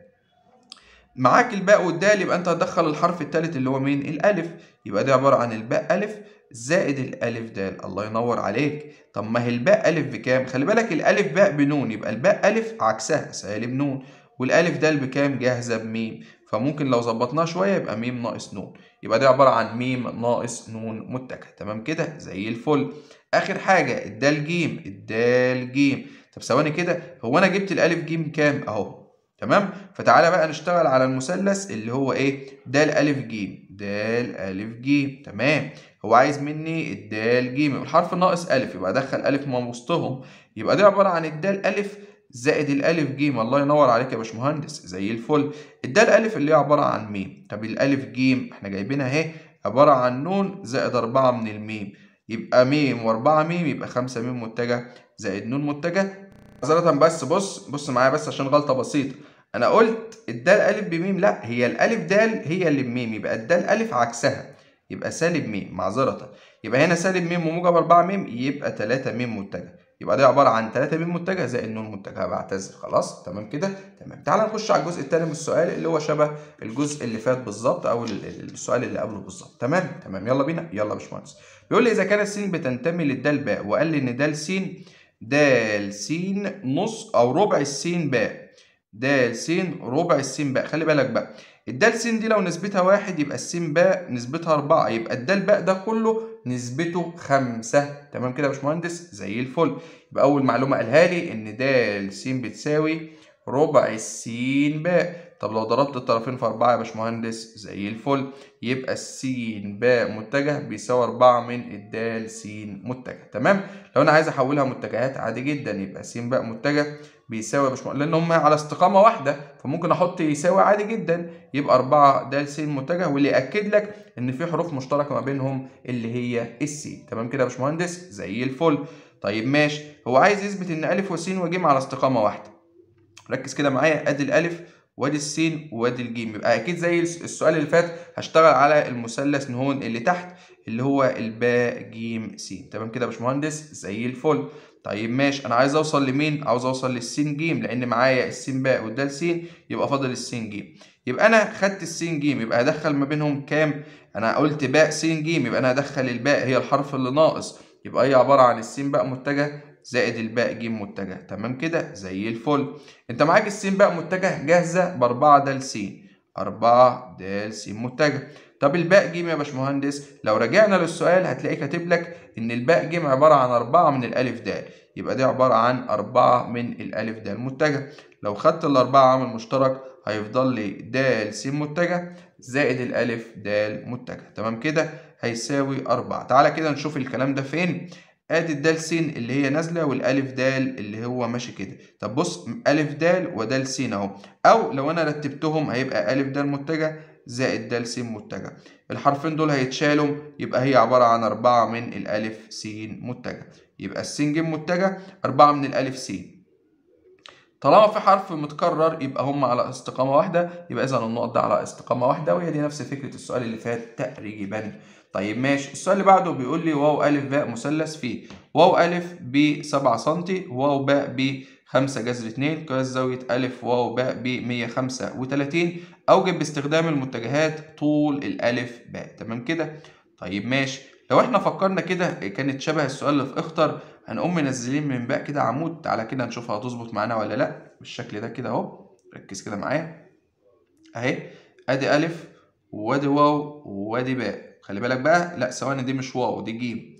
معاك الباء والدال يبقى أنت هتدخل الحرف الثالث اللي هو مين؟ الألف. يبقى دي عبارة عن الباء ألف زائد الألف دال. الله ينور عليك. طب ما هي الباء ألف بكام؟ خلي بالك الألف باء بنون يبقى الباء ألف عكسها سالب نون والألف دال بكام؟ جاهزة بميم. فممكن لو ظبطناها شوية يبقى ميم ناقص نون. يبقى دي عبارة عن ميم ناقص نون متجه تمام كده؟ زي الفل. آخر حاجة الدال جيم الدال جيم. طب ثواني كده هو أنا جبت الألف جيم كام؟ أهو. تمام؟ فتعالى بقى نشتغل على المثلث اللي هو إيه؟ دال ألف جيم دال ألف جيم. تمام؟ هو عايز مني الدال جيم. الحرف الناقص ألف يبقى أدخل ألف ما وسطهم. يبقى دي عبارة عن الدال ألف زائد الألف جيم. الله ينور عليك يا باشمهندس. زي الفل. الدال ألف اللي هي عبارة عن ميم. طب الألف جيم إحنا جايبينها أهي عبارة عن نون زائد أربعة من الميم. يبقى ميم وأربعة ميم يبقى خمسة ميم متجه زائد نون متجه. معذرة بس بص بص معايا بس عشان غلطة بسيطة. أنا قلت الدال ألف بميم لا هي الألف دال هي اللي بميم يبقى الدال ألف عكسها. يبقى سالب ميم معذرة يبقى هنا سالب ميم وموجب أربعة ميم يبقى تلاتة ميم متجه. يبقى ده عبارة عن تلاتة ميم متجه زائد نون متجه. بعتذر خلاص؟ تمام كده؟ تمام. تعال نخش على الجزء التاني من السؤال اللي هو شبه الجزء اللي فات بالظبط أو السؤال اللي قبله بالظبط. تمام؟ تمام. يلا بينا. يلا يا باشمهندس. بيقول لي إذا كانت س بتنتمي للدال باء وقال لي إن دال س د س نص أو ربع السين باء. د س ربع السين باء. خلي بالك بقى الدال س دي لو نسبتها واحد يبقى السين باء نسبتها أربعة يبقى الدال باء ده كله نسبته خمسة. تمام كده يا باشمهندس؟ زي الفل. يبقى أول معلومة قالها لي إن د س بتساوي ربع السين باء. طب لو ضربت الطرفين في أربعة يا باشمهندس زي الفل. يبقى السين باء متجه بيساوي أربعة من الدال س متجه تمام؟ لو أنا عايز أحولها متجهات عادي جدا يبقى س باء متجه بيساوي يا باشمهندس لأن هم على استقامة واحدة فممكن أحط يساوي عادي جدا. يبقى أربعة دال س متجه واللي يأكد لك إن في حروف مشتركة ما بينهم اللي هي السين. تمام كده يا باشمهندس؟ زي الفل. طيب ماشي. هو عايز يثبت إن ألف وسين وجيم على استقامة واحدة. ركز كده معايا أدي الألف وادي السين وادي الجيم. يبقى أكيد زي السؤال اللي فات هشتغل على المثلث نهون اللي تحت اللي هو الباء جيم س تمام كده يا باشمهندس؟ زي الفل. طيب ماشي. أنا عايز أوصل لمين؟ عاوز أوصل للسين جيم لأن معايا السين باء والدال س يبقى فاضل السين جيم. يبقى أنا خدت السين جيم يبقى هدخل ما بينهم كام؟ أنا قلت باء س جيم يبقى أنا هدخل الباء هي الحرف اللي ناقص. يبقى هي عبارة عن السين باء متجه زائد الباء ج متجه. تمام كده؟ زي الفل. انت معاك السين باء متجه جاهزة بأربعة د س أربعة د س متجه. طب الباء ج يا باشمهندس؟ لو رجعنا للسؤال هتلاقي كاتب لك إن الباء ج عبارة عن أربعة من الألف د يبقى دي عبارة عن أربعة من الألف د متجه. لو خدت الأربعة عامل مشترك هيفضل لي د س متجه زائد الألف د متجه. تمام كده؟ هيساوي أربعة. تعالى كده نشوف الكلام ده فين. ادي الدال س اللي هي نازلة والألف د اللي هو ماشي كده. طب بص ألف د ودال س أهو. أو لو أنا رتبتهم هيبقى ألف د متجه زائد د س متجه. الحرفين دول هيتشالوا يبقى هي عبارة عن أربعة من الألف س متجه. يبقى الس ج متجه أربعة من الألف س طالما في حرف متكرر يبقى هم على استقامة واحدة. يبقى اذا النقط ده على استقامة واحدة وهي دي نفس فكرة السؤال اللي فات تقريبا. طيب ماشي. السؤال اللي بعده بيقول لي واو ألف باء مثلث فيه واو ألف ب 7 سم واو باء ب 5 جذر 2 قياس زاوية ألف واو باء ب 135 أوجب باستخدام المتجهات طول الألف باء. تمام كده؟ طيب ماشي. لو إحنا فكرنا كده كانت شبه السؤال اللي في إختر هنقوم منزلين من باء كده عمود. تعالى كده نشوفها هتظبط معانا ولا لأ. بالشكل ده كده أهو. ركز كده معايا. أهي. أدي ألف وأدي واو وأدي باء. خلي بالك بقى لا ثواني دي مش واو دي جيم.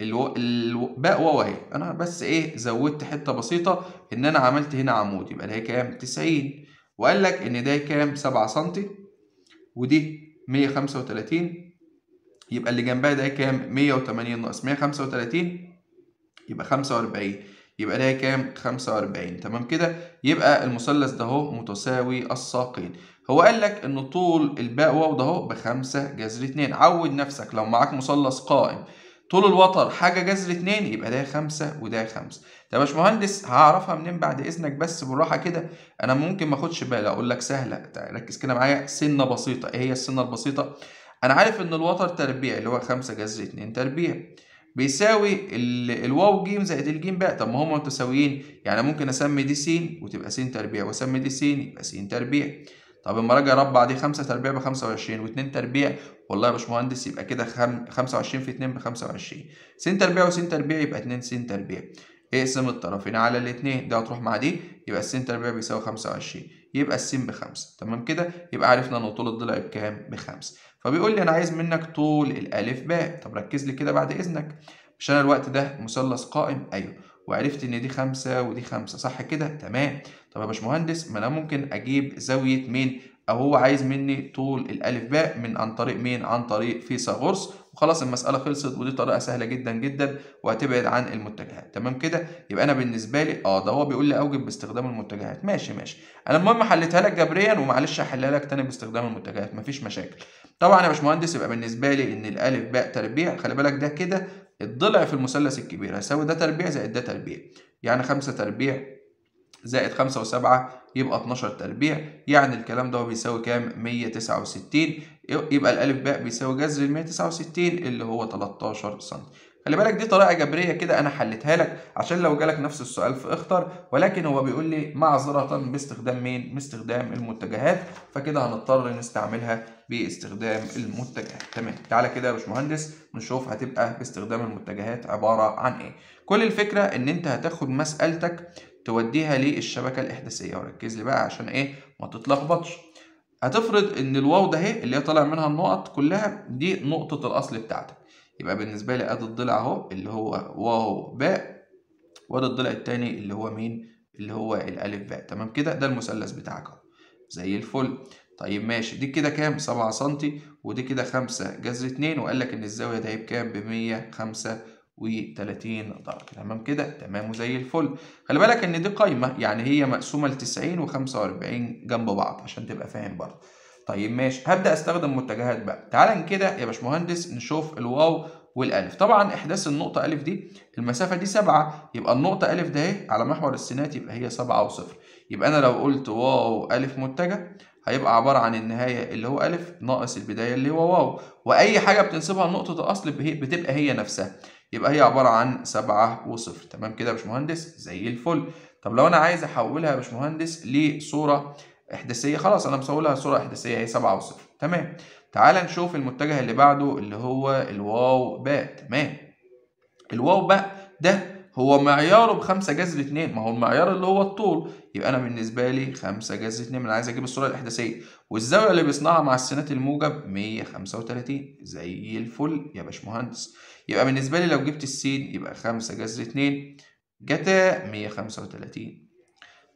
ألو... ألو... باء واو اهي. أنا بس إيه زودت حتة بسيطة إن أنا عملت هنا عمود يبقى ده كام؟ 90 وقال لك إن ده كام؟ 7 سم ودي 135 يبقى اللي جنبها ده كام؟ 180 ناقص 135 يبقى 45 يبقى ده كام؟ 45 تمام كده؟ يبقى المثلث ده اهو متساوي الساقين. هو قال لك إن طول الباء واو ده اهو بخمسة جذر اتنين. عود نفسك لو معاك مثلث قائم. طول الوتر حاجة جذر اتنين يبقى ده خمسة وده خمسة. طب يا باشمهندس هعرفها منين بعد إذنك بس بالراحة كده؟ أنا ممكن ما أخدش بالي أقول لك سهلة. ركز كده معايا. سنة بسيطة. إيه هي السنة البسيطة؟ أنا عارف إن الوتر تربيع اللي هو خمسة جذر اتنين تربيع. بيساوي الواو ج زائد الجيم باء طب ما هم متساويين. يعني ممكن أسمي دي س وتبقى س تربيع وأسمي دي س يبقى س تربيع. طب أما راجع أربع دي 5 تربيع ب 25 و2 تربيع. والله يا باشمهندس يبقى كده خم... 25 في 2 ب 25 س تربيع وس تربيع يبقى 2 س تربيع. اقسم الطرفين على الاثنين ده هتروح مع دي يبقى الس تربيع بيساوي 25 يبقى الس بخمسة. تمام كده؟ يبقى عرفنا ان طول الضلع بكام؟ بخمسة. فبيقول لي أنا عايز منك طول الألف باء. طب ركز لي كده بعد إذنك. مش أنا الوقت ده مثلث قائم. أيوه. وعرفت إن دي خمسة ودي خمسة. صح كده؟ تمام. طب يا باشمهندس ما أنا ممكن أجيب زاوية مين؟ أو هو عايز مني طول الألف باء من عن طريق مين؟ عن طريق فيثاغورس وخلاص المسألة خلصت ودي طريقة سهلة جدا جدا وهتبعد عن المتجهات. تمام كده؟ يبقى أنا بالنسبة لي آه ده هو بيقول لي أوجب باستخدام المتجهات. ماشي ماشي. أنا المهم حليتها لك جبريا ومعلش هحلها لك تاني باستخدام المتجهات. مفيش مشاكل. طبعا يا باشمهندس يبقى بالنسبة لي إن الألف باء تربيع خلي بالك ده كده الضلع في المثلث الكبير. هيساوي ده تربيع زائد ده تربيع. يعني خمسة تربيع زائد خمسة وسبعة يبقى 12 تربيع يعني الكلام ده بيساوي كام؟ 169 يبقى الألف باء بيساوي جذر ال 169 اللي هو 13 سم. خلي بالك دي طريقة جبرية كده أنا حلتها لك عشان لو جالك نفس السؤال في اختر ولكن هو بيقول لي معذرة باستخدام مين؟ باستخدام المتجهات. فكده هنضطر نستعملها باستخدام المتجهات. تمام. تعالى كده يا باشمهندس نشوف هتبقى باستخدام المتجهات عبارة عن إيه. كل الفكرة إن أنت هتاخد مسألتك توديها للشبكة الإحداثية. وركز لي بقى عشان إيه؟ ما تتلخبطش. هتفرض إن الواو ده أهي اللي هي طالع منها النقط كلها دي نقطة الأصل بتاعتك. يبقى بالنسبة لي أدي الضلع أهو اللي هو واو باء وأدي الضلع التاني اللي هو مين؟ اللي هو الألف باء تمام كده؟ ده المثلث بتاعك أهو. زي الفل. طيب ماشي. دي كده كام؟ سبعة سنتي. ودي كده خمسة. جذر اتنين. وقال لك إن الزاوية ده بكام؟ بمية خمسة و30 درجة تمام كده؟ تمام وزي الفل. خلي بالك إن دي قايمة يعني هي مقسومة ل 90 و45 جنب بعض عشان تبقى فاهم برضه. طيب ماشي. هبدأ أستخدم متجهات بقى. تعال كده يا باشمهندس نشوف الواو والألف. طبعا إحداث النقطة ألف دي المسافة دي سبعة يبقى النقطة ألف ده أهي على محور السينات يبقى هي سبعة وصفر. يبقى أنا لو قلت واو ألف متجه هيبقى عبارة عن النهاية اللي هو ألف ناقص البداية اللي هو واو. وأي حاجة بتنسبها لنقطة الأصل بتبقى هي نفسها. يبقى هي عبارة عن سبعة وصفر. تمام كده يا باشمهندس؟ زي الفل. طب لو أنا عايز أحولها يا باشمهندس لصورة إحداثية خلاص أنا مسوي صورة إحداثية هي سبعة وصفر. تمام؟ تعال نشوف المتجه اللي بعده اللي هو الواو باء. تمام؟ الواو باء ده هو معياره بخمسة جذر اتنين. ما هو المعيار اللي هو الطول. يبقى أنا بالنسبة لي خمسة جذر اتنين. أنا عايز أجيب الصورة الإحداثية. والزاوية اللي بيصنعها مع السينات الموجب مية خمسة وتلاتين. زي الفل يا باشمهندس. يبقى بالنسبة لي لو جبت السين يبقى خمسة جذر اتنين جتا مية خمسة وتلاتين.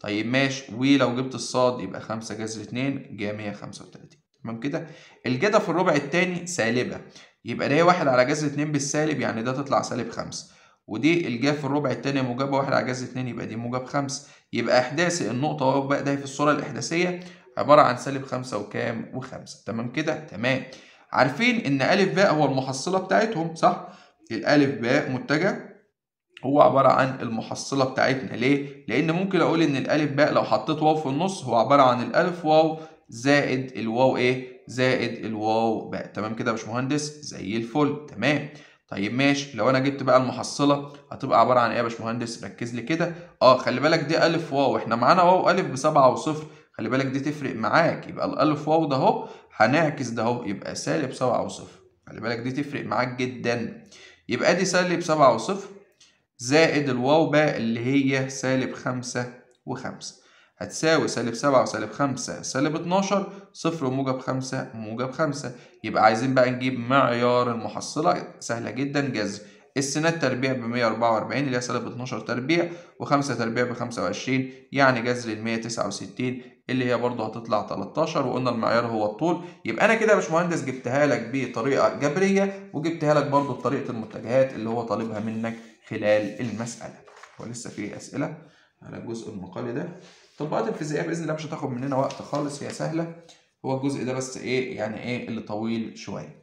طيب ماشي ولو جبت الصاد يبقى خمسة جذر اتنين جا مية خمسة وتلاتين. تمام كده؟ الجتا في الربع التاني سالبة. يبقى ده واحد على جذر اتنين بالسالب يعني ده تطلع سالب خمسة. ودي الجا في الربع التاني موجبة واحد على جذر اتنين يبقى دي موجب خمسة. يبقى إحداثي النقطة واو بقى ده في الصورة الإحداثية عبارة عن سالب خمسة وكام؟ وخمسة. تمام كده؟ تمام. عارفين إن ألف باء هو المحصلة بتاعتهم صح؟ الألف باء متجه هو عبارة عن المحصلة بتاعتنا. ليه؟ لأن ممكن أقول إن الألف باء لو حطيت واو في النص هو عبارة عن الألف واو زائد الواو إيه؟ زائد الواو باء. تمام كده يا باشمهندس؟ زي الفل. تمام. طيب ماشي. لو أنا جبت بقى المحصلة هتبقى عبارة عن إيه يا باشمهندس؟ ركز لي كده. آه خلي بالك دي ألف واو. إحنا معانا واو ألف بسبعة وصفر. خلي بالك دي تفرق معاك. يبقى الألف واو ده أهو هنعكس ده أهو. يبقى سالب سبعة وصفر. خلي بالك دي تفرق معاك جدا. يبقى دي سالب سبعة وصفر زائد الواو بقى اللي هي سالب خمسة وخمسة. هتساوي سالب سبعة وسالب خمسة سالب اتناشر صفر وموجب خمسة موجب خمسة. يبقى عايزين بقى نجيب معيار المحصلة سهلة جدا جذر. السينات تربيع ب 144 اللي هي سالب 12 تربيع و5 تربيع ب 25 يعني جذر ال 169 اللي هي برضه هتطلع 13 وقلنا المعيار هو الطول. يبقى أنا كده يا باشمهندس جبتها لك بطريقة جبرية وجبتها لك برضه بطريقة المتجهات اللي هو طالبها منك خلال المسألة. ولسه في أسئلة على الجزء المقالي ده. التطبيقات الفيزيائية بإذن الله مش هتاخد مننا وقت خالص هي سهلة. هو الجزء ده بس إيه يعني إيه اللي طويل شوية.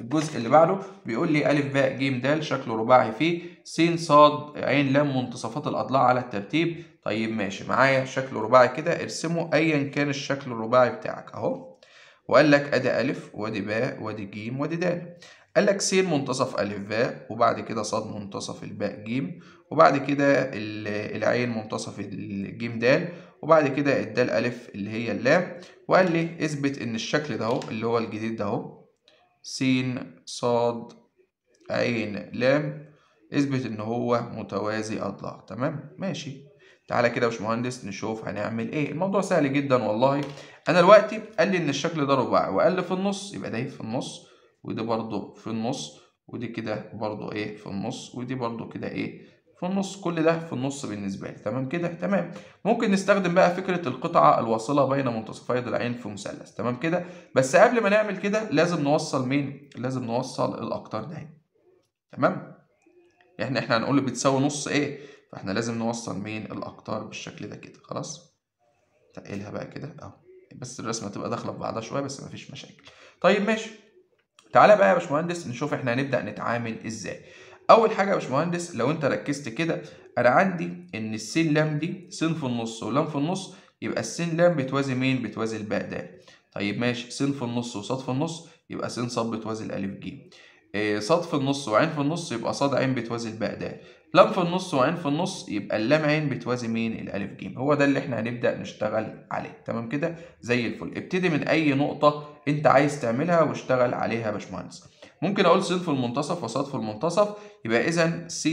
الجزء اللي بعده بيقول لي أ ب ج د شكله رباعي فيه. س ص ع ل منتصفات الأضلاع على الترتيب. طيب ماشي معايا شكل رباعي كده. ارسمه أيا كان الشكل الرباعي بتاعك أهو. وقال لك أدي أ وأدي ب وأدي ج وأدي د قال لك س منتصف أ ب وبعد كده ص منتصف الباء ج وبعد كده العين منتصف الجيم د وبعد كده الدال أ اللي هي اللام. وقال لي اثبت إن الشكل ده أهو اللي هو الجديد ده أهو. س صاد عين لام اثبت إن هو متوازي أضلاع. تمام؟ ماشي. تعالى كده يا باشمهندس نشوف هنعمل إيه. الموضوع سهل جدا والله. أنا دلوقتي قال لي إن الشكل ده رباعي وقال لي في النص يبقى ده في النص. وده برضه في النص. ودي كده برضو إيه؟ في النص. ودي برضو كده إيه؟ في النص كل ده في النص بالنسبة لي. تمام كده؟ تمام. ممكن نستخدم بقى فكرة القطعة الواصلة بين منتصفي ضلعين في مثلث. تمام كده؟ بس قبل ما نعمل كده لازم نوصل مين؟ لازم نوصل الأقطار ده تمام؟ إحنا إحنا هنقول بتساوي نص إيه فإحنا لازم نوصل مين؟ الأقطار بالشكل ده كده. خلاص؟ تقلها بقى كده أهو. بس الرسمة تبقى داخلة في بعضها شوية بس مفيش مشاكل. طيب ماشي. تعالى بقى يا باشمهندس نشوف إحنا هنبدأ نتعامل إزاي. أول حاجة يا باشمهندس لو أنت ركزت كده أنا عندي إن السين لام دي سين في النص ولام في النص يبقى السين لام بتوازي مين؟ بتوازي الباء ده. طيب ماشي سين في النص وصاد في النص يبقى سين صاد بتوازي الألف ج إيه صاد في النص وعين في النص يبقى صاد عين بتوازي الباء ده. لام في النص وعين في النص يبقى اللام عين بتوازي مين؟ الألف ج هو ده اللي إحنا هنبدأ نشتغل عليه. تمام كده؟ زي الفل. ابتدي من أي نقطة أنت عايز تعملها واشتغل عليها يا باشمهندس. ممكن أقول س في المنتصف وصاد في المنتصف يبقى اذا س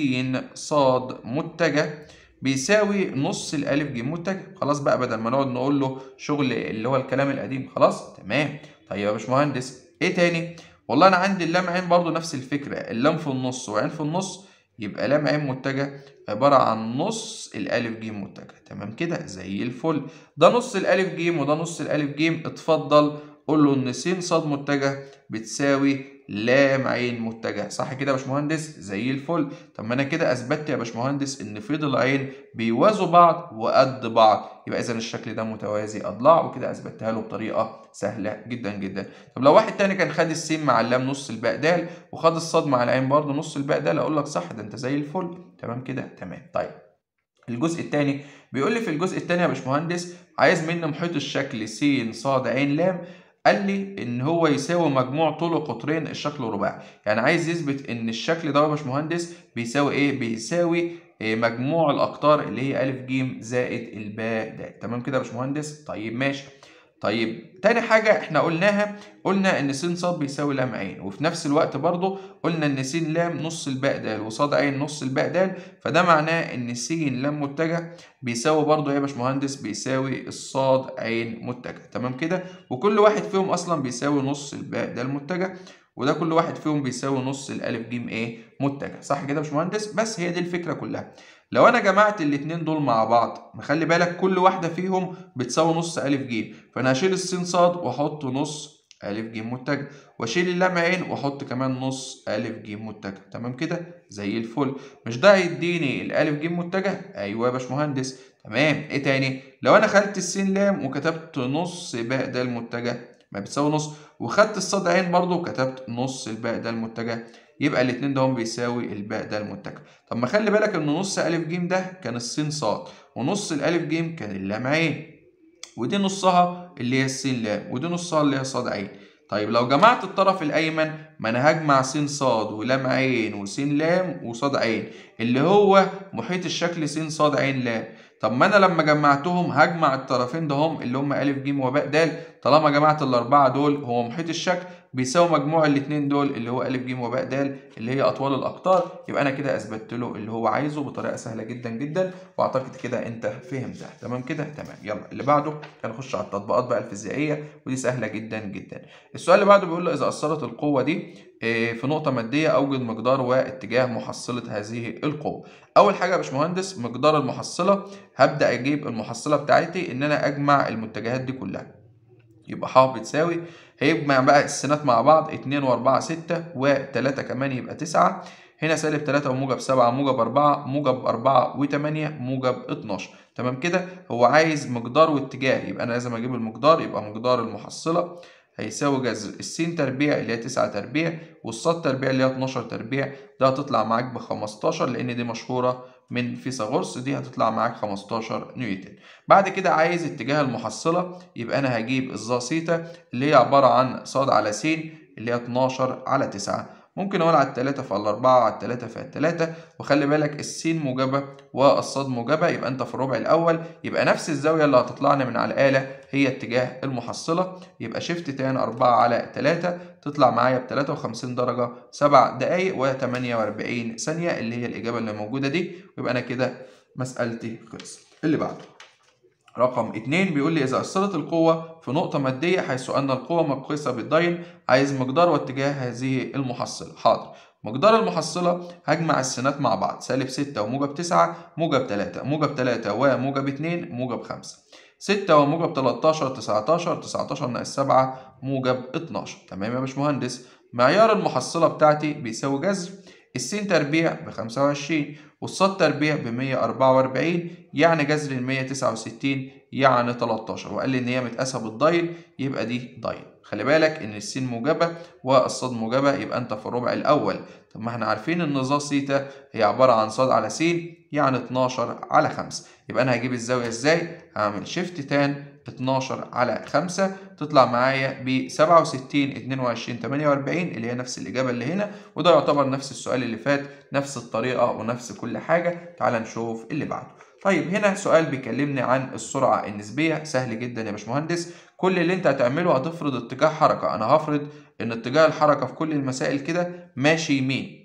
صاد متجه بيساوي نص الألف ج متجه. خلاص بقى بدل ما نقعد نقول له شغل اللي هو الكلام القديم خلاص تمام. طيب يا باشمهندس إيه تاني؟ والله أنا عندي اللام عين برضو نفس الفكرة اللام في النص وعين في النص يبقى لام عين متجه عبارة عن نص الألف ج متجه. تمام كده؟ زي الفل. ده نص الألف ج وده نص الألف ج اتفضل قول له إن س صاد متجه بتساوي لام عين متجه. صح كده يا باشمهندس؟ زي الفل. طب ما أنا كده أثبتت يا باشمهندس إن في ضلعين بيوازوا بعض وقد بعض. يبقى إذا الشكل ده متوازي أضلاع وكده أثبتها له بطريقة سهلة جدا جدا. طب لو واحد تاني كان خد السين مع اللام نص الباء د وخد الصاد مع العين برضه نص الباء د أقول لك صح ده أنت زي الفل. تمام كده؟ تمام. طيب. الجزء الثاني بيقول لي في الجزء الثاني يا باشمهندس عايز مني محيط الشكل س ص ع لام؟ قال لي إن هو يساوي مجموع طول قطرين الشكل رباعي. يعني عايز يثبت إن الشكل ده يا باشمهندس بيساوي إيه؟ بيساوي إيه مجموع الأقطار اللي هي ا ج زائد الباء د تمام كده يا باشمهندس؟ طيب ماشي. طيب تاني حاجة إحنا قلناها قلنا إن س ص بيساوي لام عين وفي نفس الوقت برضو قلنا إن س لام نص الباء د وصاد عين نص الباء د فده معناه إن س لام متجه بيساوي برضو إيه يا باشمهندس بيساوي الصاد عين متجه تمام كده؟ وكل واحد فيهم أصلا بيساوي نص الباء د المتجه وده كل واحد فيهم بيساوي نص الألف ج إيه متجه صح كده يا باشمهندس؟ بس هي دي الفكرة كلها. لو أنا جمعت الاتنين دول مع بعض مخلي بالك كل واحدة فيهم بتساوي نص ألف ج فأنا هشيل السين صاد وأحط نص ألف ج متجه وأشيل اللام عين وأحط كمان نص ألف ج متجه. تمام كده؟ زي الفل. مش ده هيديني الألف ج متجه؟ أيوه يا باشمهندس. تمام. إيه تاني؟ لو أنا خدت السين لام وكتبت نص باء د المتجه ما بتساوي نص. وخدت الصاد عين برضو وكتبت نص الباء ده المتجه. يبقى الاتنين ده هم بيساوي الباء ده المتجه طب ما خلي بالك إن نص ا ج ده كان السين صاد ونص الألف ج كان اللام عين. ودي نصها اللي هي السين لام ودي نصها اللي هي صاد عين. طيب لو جمعت الطرف الأيمن ما أنا هجمع س صاد ولام عين وس لام وصاد عين اللي هو محيط الشكل س صاد عين لام طب ما أنا لما جمعتهم هجمع الطرفين ده هم اللي هم ا ج وباء د طالما جمعت الأربعة دول هو محيط الشكل بيساوي مجموع الاثنين دول اللي هو ا ج وباء د اللي هي أطوال الأقطار. يبقى أنا كده أثبتت له اللي هو عايزه بطريقة سهلة جدا جدا وأعتقد كده أنت فهمتها تمام كده؟ تمام. يلا. اللي بعده هنخش على التطبيقات بقى الفيزيائية ودي سهلة جدا جدا. السؤال اللي بعده بيقول له إذا أثرت القوة دي في نقطة مادية أوجد مقدار واتجاه محصلة هذه القوة. أول حاجة يا باشمهندس مقدار المحصلة هبدأ أجيب المحصلة بتاعتي إن أنا أجمع المتجهات دي كلها. يبقى ح بتساوي هيجمع بقى السينات مع بعض 2 و4 6 و3 كمان يبقى 9 هنا سالب 3 وموجب 7 موجب 4 موجب 4 و8 موجب 12 تمام كده؟ هو عايز مقدار واتجاه. يبقى أنا لازم أجيب المقدار يبقى مقدار المحصلة. هيساوي جذر السين تربيع اللي هي 9 تربيع والصاد تربيع اللي هي 12 تربيع. ده هتطلع معاك ب 15 لأن دي مشهورة من فيثاغورس دي هتطلع معاك 15 نيوتن. بعد كده عايز اتجاه المحصلة يبقى أنا هجيب الظا سيتا اللي هي عبارة عن ص على س اللي هي 12 على 9 ممكن أقول على التلاتة في الأربعة على التلاتة في التلاتة. وخلي بالك السين موجبة والصاد موجبة يبقى أنت في الربع الأول. يبقى نفس الزاوية اللي هتطلع لنا من على الآلة هي اتجاه المحصلة. يبقى شيفت تاني أربعة على تلاتة تطلع معايا بتلاتة وخمسين درجة سبع دقايق وتمانية وأربعين ثانية اللي هي الإجابة اللي موجودة دي. ويبقى أنا كده مسألتي خلصت. اللي بعده. رقم اتنين بيقول لي إذا أثرت القوة في نقطة مادية حيث أن القوة مقيسة بالدين عايز مقدار واتجاه هذه المحصلة. حاضر. مقدار المحصلة هجمع السينات مع بعض. سالب ستة وموجب تسعة موجب تلاتة. موجب تلاتة وموجب اتنين موجب خمسة. ستة وموجب تلاتاشر تسعتاشر تسعتاشر ناقص سبعة موجب اتناشر. تمام يا باشمهندس؟ معيار المحصلة بتاعتي بيساوي جذر السين تربيع بخمسة وعشرين والصاد تربيع أربعة وأربعين يعني جذر تسعة وستين يعني تلاتاشر وقال لي إن هي متقاسة بالضايل يبقى دي ضايل خلي بالك إن السين موجبة والصاد موجبة يبقى أنت في الربع الأول. طب ما إحنا عارفين إن ظا سيتا هي عبارة عن صاد على س يعني 12 على 5 يبقى أنا هجيب الزاوية إزاي؟ هعمل شيفت تان 12 على 5 تطلع معايا ب 67 22 48 اللي هي نفس الإجابة اللي هنا. وده يعتبر نفس السؤال اللي فات نفس الطريقة ونفس كل حاجة. تعال نشوف اللي بعده. طيب هنا سؤال بيكلمني عن السرعة النسبية. سهل جدا يا باشمهندس. كل اللي أنت هتعمله هتفرض اتجاه حركة. أنا هفرض إن اتجاه الحركة في كل المسائل كده ماشي يمين.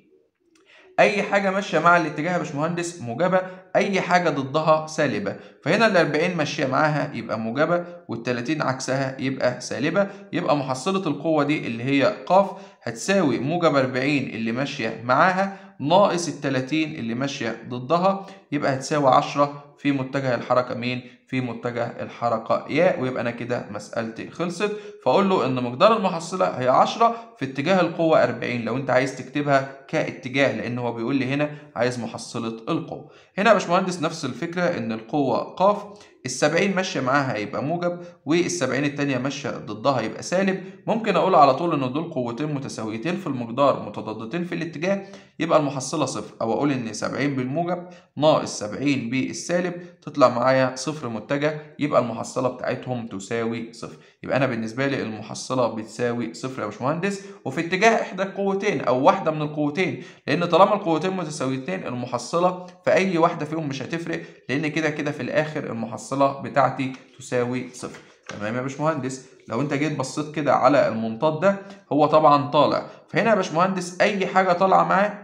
أي حاجة ماشية مع الاتجاه يا باشمهندس موجبه أي حاجة ضدها سالبة. فهنا ال 40 ماشية معاها يبقى موجبه وال 30 عكسها يبقى سالبة. يبقى محصلة القوة دي اللي هي ق هتساوي موجب 40 اللي ماشية معاها ناقص ال 30 اللي ماشية ضدها يبقى هتساوي 10 في متجه الحركة مين؟ في متجه الحركة ياء ويبقى أنا كده مسألتي خلصت. فأقول له إن مقدار المحصلة هي 10 في اتجاه القوة 40 لو أنت عايز تكتبها كاتجاه لأن هو بيقول لي هنا عايز محصلة القوة. هنا يا باشمهندس نفس الفكرة إن القوة ق ال70 ماشية معاها هيبقى موجب وال70 التانية ماشية ضدها يبقى سالب. ممكن أقول على طول إن دول قوتين متساويتين في المقدار متضادتين في الاتجاه. يبقى المحصلة صفر. أو أقول إن 70 بالموجب ناقص 70 بالسالب تطلع معايا صفر متجه. يبقى المحصلة بتاعتهم تساوي صفر. يبقى أنا بالنسبة لي المحصلة بتساوي صفر يا باشمهندس وفي اتجاه إحدى القوتين أو واحدة من القوتين لأن طالما القوتين متساويتين المحصلة في اي واحدة فيهم مش هتفرق لأن كده كده في الآخر المحصلة بتاعتي تساوي صفر. تمام يا باشمهندس؟ لو أنت جيت بصيت كده على المنطاد ده هو طبعا طالع. فهنا يا باشمهندس أي حاجة طالعة معاه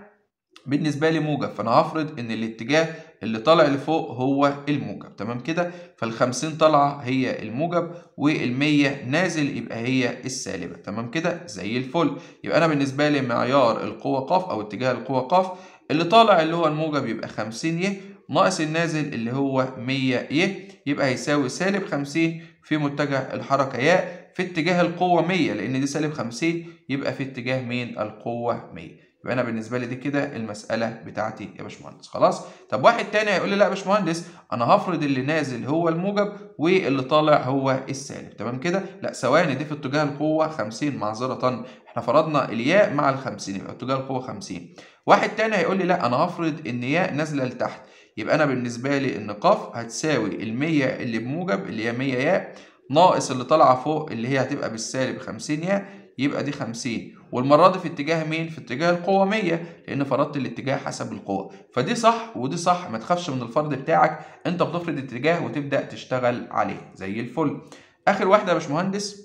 بالنسبة لي موجب فأنا هفرض إن الاتجاه اللي طالع لفوق هو الموجب تمام كده؟ فال50 طالعة هي الموجب وال100 نازل يبقى هي السالبة تمام كده؟ زي الفل. يبقى أنا بالنسبة لي معيار القوة ق أو اتجاه القوة ق اللي طالع اللي هو الموجب يبقى 50 ي ناقص النازل اللي هو 100 ي يبقى هيساوي سالب 50 في متجه الحركة ياء في اتجاه القوة 100 لأن دي سالب 50 يبقى في اتجاه مين؟ القوة 100 يبقى أنا بالنسبة لي دي كده المساله بتاعتي يا باشمهندس. خلاص؟ طب واحد تاني هيقول لي لا يا باشمهندس أنا هفرض اللي نازل هو الموجب واللي طالع هو السالب. تمام كده؟ لا ثواني دي في اتجاه القوة 50 معذرة. إحنا فرضنا الياء مع ال 50 يبقى اتجاه القوة 50 واحد تاني هيقول لي لا أنا هفرض ان ياء نازلة لتحت. يبقى أنا بالنسبة لي ان ق هتساوي ال 100 اللي بموجب اللي هي 100 ياء. ناقص اللي طالعة فوق اللي هي هتبقى بالسالب 50 ياء يبقى دي 50 والمرة دي في اتجاه مين؟ في اتجاه القوة 100 لأن فرضت الاتجاه حسب القوة. فدي صح ودي صح ما تخافش من الفرض بتاعك. أنت بتفرض اتجاه وتبدأ تشتغل عليه. زي الفل. آخر واحدة يا باشمهندس.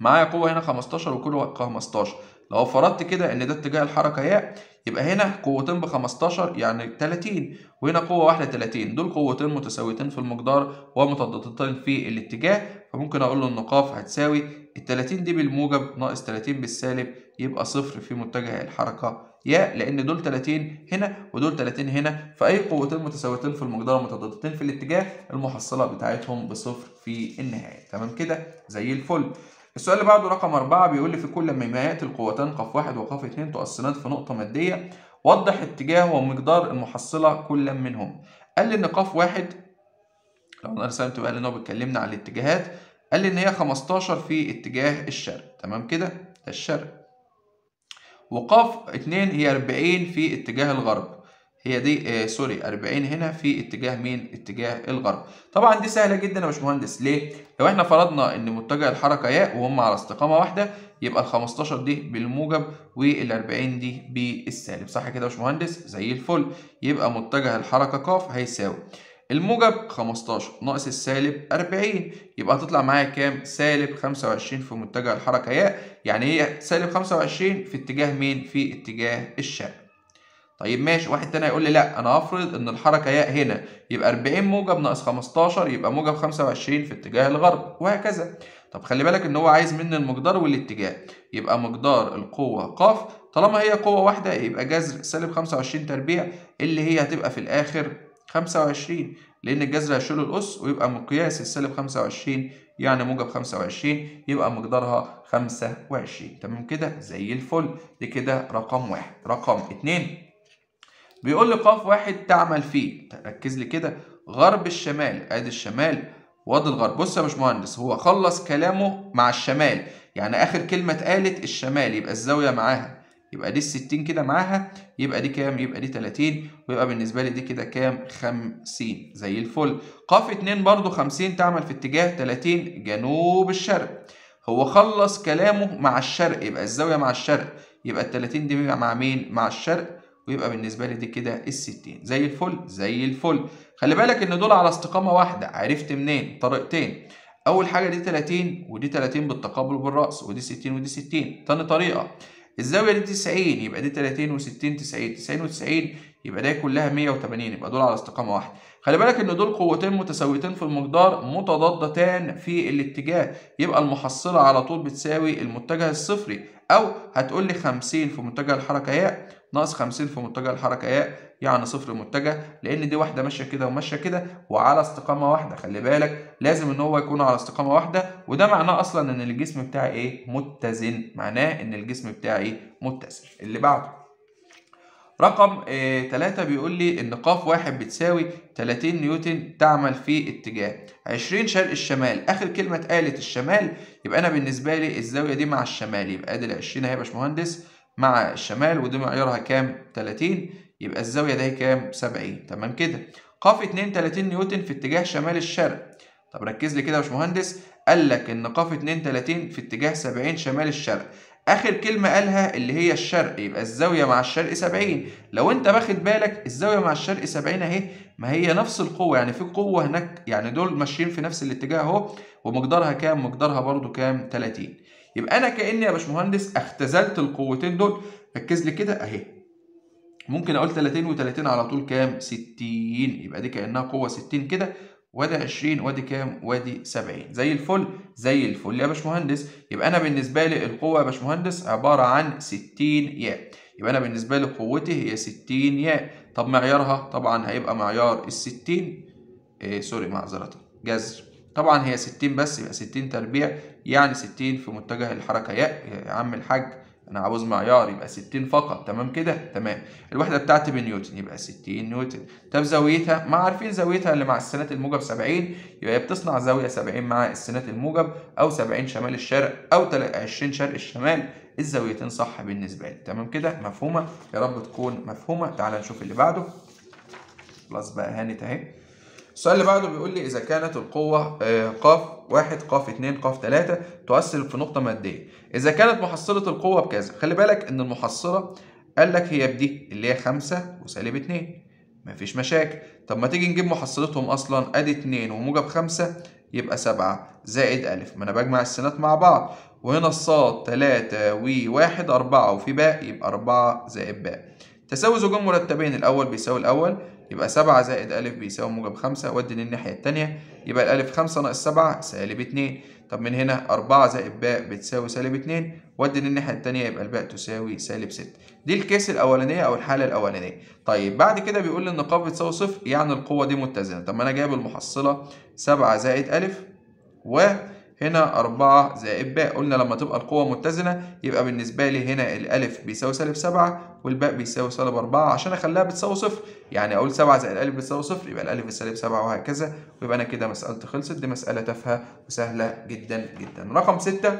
معايا قوة هنا 15 وكل 15 لو فرضت كده إن ده اتجاه الحركة ياء يبقى هنا قوتين ب 15 يعني 30 وهنا قوة واحدة 30 دول قوتين متساويتين في المقدار ومتضادتين في الاتجاه. فممكن أقول له ان ق هتساوي ال 30 دي بالموجب ناقص 30 بالسالب يبقى صفر في متجه الحركة. ياء لأن دول 30 هنا ودول 30 هنا. فأي قوتين متساويتين في المقدار ومتضادتين في الاتجاه المحصلة بتاعتهم بصفر في النهاية. تمام كده؟ زي الفل. السؤال اللي بعده رقم أربعة بيقول لي في كل ما يأتي القوتان ق واحد وق اتنين تؤثران في نقطة مادية. وضح اتجاه ومقدار المحصلة كل منهم. قال لي إن ق واحد لو أنا رسمت بقى لأن هو بيكلمنا عن الاتجاهات قال لي إن هي 15 في اتجاه الشرق. تمام كده؟ ده الشرق. وقاف اتنين هي 40 في اتجاه الغرب هي دي آه سوري 40 هنا في اتجاه مين؟ اتجاه الغرب. طبعا دي سهلة جدا يا باشمهندس ليه؟ لو إحنا فرضنا إن متجه الحركة ياء وهم على استقامة واحدة يبقى ال 15 دي بالموجب وال 40 دي بالسالب صح كده يا باشمهندس؟ زي الفل يبقى متجه الحركة ق هيساوي الموجب 15 ناقص السالب 40 يبقى هتطلع معايا كام؟ سالب 25 في متجه الحركة ياء يعني هي سالب 25 في اتجاه مين؟ في اتجاه الشرق. طيب ماشي واحد تاني هيقول لي لا أنا هفرض إن الحركة ياء هنا يبقى 40 موجب ناقص 15 يبقى موجب 25 في اتجاه الغرب وهكذا طب خلي بالك إن هو عايز مني المقدار والاتجاه يبقى مقدار القوة ق طالما هي قوة واحدة يبقى جذر سالب 25 تربيع اللي هي هتبقى في الآخر 25 لأن الجذر هيشيل الأس ويبقى مقياس السالب 25 يعني موجب 25 يبقى مقدارها 25 تمام كده؟ زي الفل. دي كده رقم واحد. رقم اتنين. بيقول لي قاف واحد تعمل فيه. ركز لي كده. غرب الشمال. أدي الشمال. وأدي الغرب. بص يا باشمهندس هو خلص كلامه مع الشمال. يعني آخر كلمة اتقالت الشمال. يبقى الزاوية معاها. يبقى دي الستين كده معاها يبقى دي كام؟ يبقى دي 30 ويبقى بالنسبة لي دي كده كام؟ 50 زي الفل. قاف اتنين برضو 50 تعمل في اتجاه 30 جنوب الشرق. هو خلص كلامه مع الشرق يبقى الزاوية مع الشرق. يبقى ال 30 دي مع مين؟ مع الشرق ويبقى بالنسبة لي دي كده ال 60 زي الفل زي الفل. خلي بالك إن دول على استقامة واحدة. عرفت منين؟ طريقتين. أول حاجة دي 30 ودي 30 بالتقابل بالرأس ودي 60 ودي 60 تاني طريقة. الزاوية دي 90 يبقى دي 30 و60 90 90 و90 يبقى ده كلها 180 يبقى دول على استقامه واحدة خلي بالك إن دول قوتين متساويتين في المقدار متضادتان في الاتجاه يبقى المحصلة على طول بتساوي المتجه الصفري أو هتقول لي 50 في متجه الحركة ياء ناقص 50 في متجه الحركة ياء يعني صفر متجه لأن دي واحدة ماشية كده وماشية كده وعلى استقامة واحدة. خلي بالك لازم إن هو يكون على استقامة واحدة وده معناه أصلا إن الجسم بتاعي إيه؟ متزن. معناه إن الجسم بتاعي متزن. اللي بعده. رقم 3 بيقول لي ان قاف واحد بتساوي 30 نيوتن تعمل في اتجاه. 20 شرق الشمال. آخر كلمة اتقالت الشمال يبقى أنا بالنسبة لي الزاوية دي مع الشمال يبقى أدي ال 20 اهي يا باشمهندس مع الشمال ودي معيارها كام؟ 30 يبقى الزاوية دي كام؟ 70 تمام كده. قاف 2 30 نيوتن في اتجاه شمال الشرق. طب ركز لي كده يا باشمهندس. قال لك إن قاف 2 30 في اتجاه 70 شمال الشرق. آخر كلمة قالها اللي هي الشرق. يبقى الزاوية مع الشرق 70 لو أنت واخد بالك الزاوية مع الشرق 70 أهي ما هي نفس القوة. يعني في قوة هناك. يعني دول ماشيين في نفس الاتجاه أهو. ومقدارها كام؟ مقدارها برضو كام؟ 30 يبقى أنا كأني يا باشمهندس اختزلت القوتين دول. ركز لي كده أهي. ممكن أقول 30 و30 على طول كام؟ 60 يبقى دي كأنها قوة 60 كده. وادي 20 وادي كام؟ وادي 70 زي الفل زي الفل يا باشمهندس. يبقى أنا بالنسبة لي القوة يا باشمهندس عبارة عن 60 ياء. يبقى أنا بالنسبة لي قوتي هي 60 ياء. طب معيارها؟ طبعا هيبقى معيار ال 60 إيه سوري معذرة. جذر. طبعا هي 60 بس يبقى 60 تربيع. يعني 60 في متجه الحركة. ياء يا عم الحاج أنا عاوز معيار يبقى 60 فقط. تمام كده؟ تمام. الوحدة بتاعتي بنيوتن يبقى 60 نيوتن. طب زاويتها؟ ما عارفين زاويتها اللي مع السنات الموجب 70 يبقى هي بتصنع زاوية 70 مع السنات الموجب أو 70 شمال الشرق أو 20 شرق الشمال. الزاويتين صح بالنسبة لي. تمام كده؟ مفهومة؟ يا رب تكون مفهومة. تعال نشوف اللي بعده. خلاص بقى هانت أهي. السؤال اللي بعده بيقول لي إذا كانت القوة ق واحد ق اتنين ق تلاتة تؤثر في نقطة مادية. إذا كانت محصلة القوة بكذا خلي بالك إن المحصلة قال لك هي بدي اللي هي خمسة وسالب اتنين. مفيش مشاكل. طب ما تيجي نجيب محصلتهم أصلا أدي اتنين وموجب خمسة يبقى سبعة زائد ألف. ما أنا بجمع السنات مع بعض. وهنا الصاد تلاتة وواحد أربعة وفي باء يبقى أربعة زائد باء. تساوي زوجين مرتبين الأول بيساوي الأول يبقى سبعة زائد ألف بيساوي موجب خمسة ودي للناحية التانية يبقى الألف خمسة ناقص سبعة سالب اتنين. طب من هنا أربعة زائد باء بتساوي سالب اتنين ودي للناحية التانية يبقى الباء تساوي سالب ستة. دي الكيس الأولانية أو الحالة الأولانية. طيب بعد كده بيقول لي النقاط بتساوي صفر يعني القوة دي متزنة. طب ما أنا جايب المحصلة سبعة زائد ألف و هنا أربعة زائد باء. قلنا لما تبقى القوة متزنة يبقى بالنسبة لي هنا الألف بيساوي سالب سبعة والباء بيساوي سالب أربعة عشان أخليها بتساوي صفر. يعني أقول سبعة زائد الألف بتساوي صفر يبقى الألف بسالب سبعة وهكذا. ويبقى أنا كده مسألتي خلصت. دي مسألة تافهة وسهلة جدا جدا. رقم ستة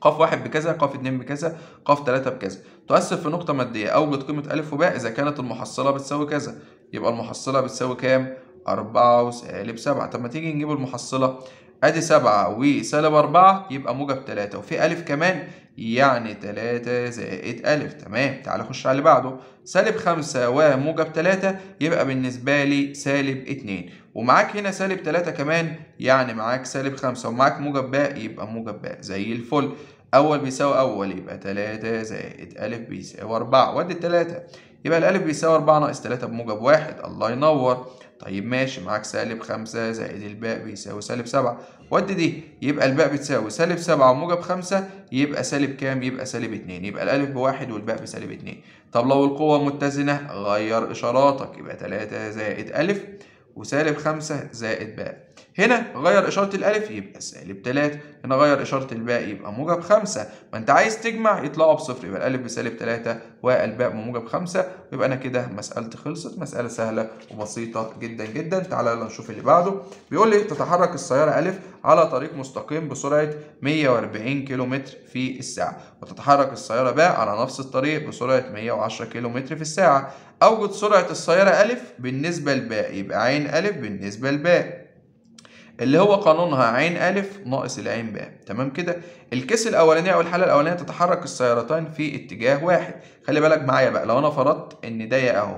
قاف واحد بكذا قاف اتنين بكذا قاف تلاتة بكذا. تؤثر في نقطة مادية أوجد قيمة ألف وباء إذا كانت المحصلة بتساوي كذا. يبقى المحصلة بتساوي كام؟ أربعة وسالب سبعة. طب ما تيجي نجيب المحصلة ادي سبعة وسالب أربعة يبقى موجب تلاتة وفي ألف كمان يعني تلاتة زائد ألف. تمام تعال نخش على اللي بعده. سالب خمسة وموجب تلاتة يبقى بالنسبة لي سالب اتنين. ومعاك هنا سالب تلاتة كمان يعني معاك سالب خمسة. ومعاك موجب باء يبقى موجب باء زي الفل. أول بيساوي أول يبقى تلاتة زائد ألف بيساوي أربعة. ودي التلاتة يبقى الألف بيساوي 4 ناقص 3 بموجب 1 الله ينور. طيب ماشي معاك سالب 5 زائد الباء بيساوي سالب 7 ودي دي يبقى الباء بتساوي سالب 7 وموجب 5 يبقى سالب كام؟ يبقى سالب 2 يبقى الألف بواحد والباء بسالب 2 طب لو القوة متزنة غير إشاراتك يبقى 3 زائد ألف وسالب 5 زائد باء. هنا غير إشارة الألف يبقى سالب 3 هنا غير إشارة الباء يبقى موجب 5 ما أنت عايز تجمع يطلعوا بصفر يبقى الألف بسالب 3 والباء بموجب 5 يبقى أنا كده مسألتي خلصت مسألة سهلة وبسيطة جدا جدا تعالى يلا نشوف اللي بعده. بيقول لي تتحرك السيارة ألف على طريق مستقيم بسرعة 140 كيلومتر في الساعة وتتحرك السيارة باء على نفس الطريق بسرعة 110 كيلومتر في الساعة. أوجد سرعة السيارة ألف بالنسبة لباء يبقى عين ألف بالنسبة لباء. اللي هو قانونها عين ألف ناقص العين باء. تمام كده؟ الكيس الأولانية أو الحالة الأولانية تتحرك السيارتان في اتجاه واحد. خلي بالك معايا بقى لو أنا فرضت إن ده أهو.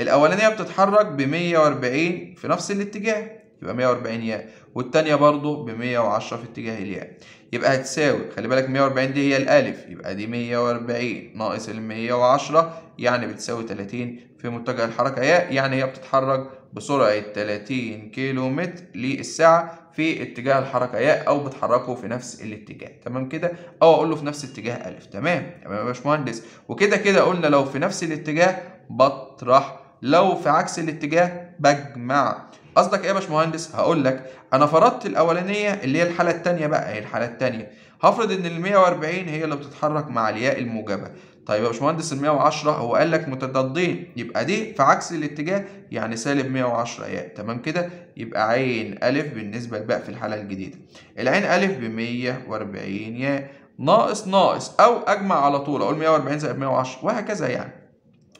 الأولانية بتتحرك ب 140 في نفس الاتجاه يبقى 140 ياء. والتانية برضو ب 110 في اتجاه الياء. يبقى هتساوي خلي بالك 140 دي هي الألف يبقى دي 140 ناقص ال 110 يعني بتساوي 30 في متجه الحركة ياء يعني هي بتتحرك بسرعة 30 كيلو متر للساعة في اتجاه الحركة ياء أو بتحركه في نفس الاتجاه. تمام كده؟ أو أقول له في نفس اتجاه ألف. تمام؟ تمام يا باشمهندس. وكده كده قلنا لو في نفس الاتجاه بطرح لو في عكس الاتجاه بجمع. قصدك إيه يا باشمهندس؟ هقول لك. أنا فرضت الأولانية اللي هي الحالة الثانية بقى هي الحالة الثانية هفرض إن ال 140 هي اللي بتتحرك مع الياء الموجبة. طيب يا باشمهندس ال 110 هو قال لك متضادين يبقى دي في عكس الاتجاه يعني سالب 110 ياء. تمام كده؟ يبقى عين ألف بالنسبة لباء في الحالة الجديدة. العين ألف ب 140 ياء. ناقص ناقص أو أجمع على طول أقول 140 زائد 110 وهكذا يعني.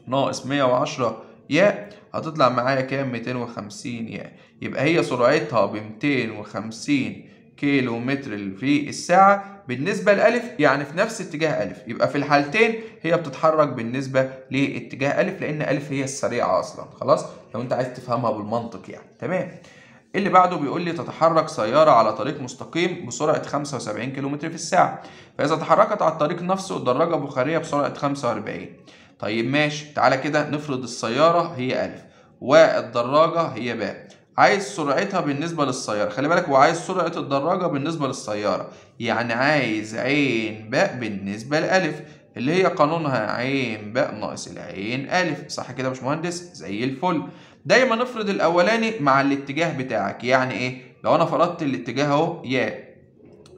ناقص 110 ياء هتطلع معايا كام؟ 250 ياء. يبقى هي سرعتها ب 250 كيلو متر في الساعة بالنسبة لألف يعني في نفس اتجاه ألف. يبقى في الحالتين هي بتتحرك بالنسبة لاتجاه ألف لأن ألف هي السريعة أصلا. خلاص؟ لو أنت عايز تفهمها بالمنطق يعني. تمام؟ اللي بعده بيقول لي تتحرك سيارة على طريق مستقيم بسرعة 75 كم في الساعة. فإذا تحركت على الطريق نفسه دراجة بخارية بسرعة 45 طيب ماشي. تعالى كده نفرض السيارة هي ألف والدراجة هي باء عايز سرعتها بالنسبة للسيارة. خلي بالك هو عايز سرعة الدراجة بالنسبة للسيارة. يعني عايز عين باء بالنسبة لألف اللي هي قانونها عين باء ناقص العين ألف. صح كده يا باشمهندس؟ زي الفل. دايما نفرض الأولاني مع الاتجاه بتاعك. يعني إيه؟ لو أنا فرضت الاتجاه أهو يا.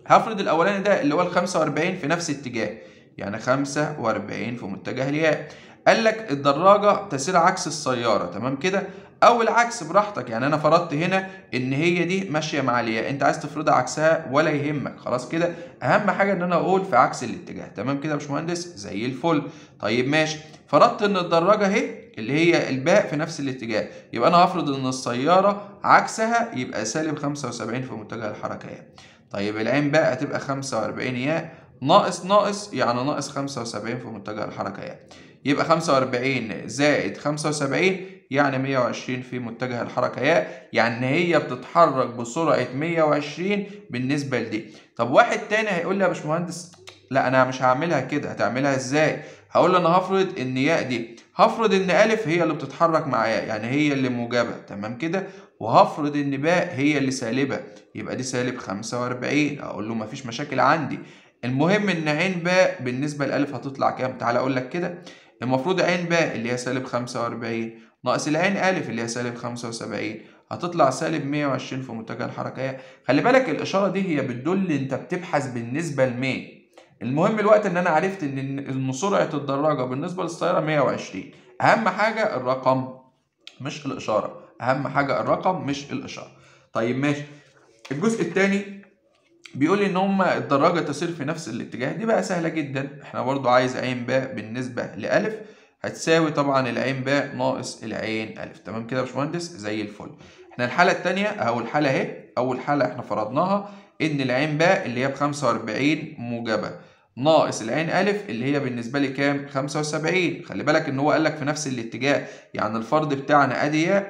هفرض الأولاني ده اللي هو ال 45 في نفس اتجاه يعني 45 في متجه الياء. قال لك الدراجة تسير عكس السيارة. تمام كده؟ أو العكس براحتك. يعني أنا فرضت هنا إن هي دي ماشية مع الياء أنت عايز تفرضها عكسها ولا يهمك. خلاص كده. أهم حاجة إن أنا أقول في عكس الاتجاه. تمام كده يا باشمهندس؟ زي الفل. طيب ماشي. فرضت إن الدراجة أهي اللي هي الباء في نفس الاتجاه. يبقى أنا هفرض إن السيارة عكسها يبقى سالب 75 في متجه الحركة ياء. طيب العين باء هتبقى 45 ياء. ناقص ناقص يعني ناقص 75 في متجه الحركة ياء. يبقى 45 زائد 75 يعني 120 في متجه الحركة. ياء يعني هي بتتحرك بسرعة 120 بالنسبة لدي. طب واحد تاني هيقول لي يا باشمهندس لا أنا مش هعملها كده. هتعملها إزاي؟ هقول له أنا هفرض إن ياء دي هفرض إن ألف هي اللي بتتحرك مع ياء يعني هي اللي موجبة. تمام كده؟ وهفرض إن باء هي اللي سالبة. يبقى دي سالب 45 أقول له مفيش مشاكل عندي. المهم إن عين باء بالنسبة لألف هتطلع كام؟ تعالى أقول لك كده. المفروض عين باء اللي هي سالب 45 ناقص العين ألف اللي هي سالب 75 هتطلع سالب 120 في متجه الحركة. خلي بالك الإشارة دي هي بتدل أنت بتبحث بالنسبة لمين المهم الوقت إن أنا عرفت إن إن سرعة الدراجة بالنسبة للسيارة 120 أهم حاجة الرقم مش الإشارة. أهم حاجة الرقم مش الإشارة. طيب ماشي. الجزء الثاني بيقول إن هما الدراجة تسير في نفس الاتجاه. دي بقى سهلة جدا. إحنا برضو عايز عين باء بالنسبة لألف. هتساوي طبعا العين باء ناقص العين ألف. تمام كده يا باشمهندس؟ زي الفل. إحنا الحالة الثانية أهو الحالة أهي أول حالة إحنا فرضناها إن العين باء اللي هي ب 45 موجبة. ناقص العين ألف اللي هي بالنسبة لي كام؟ 75 خلي بالك إن هو قال لك في نفس الاتجاه يعني الفرض بتاعنا أدي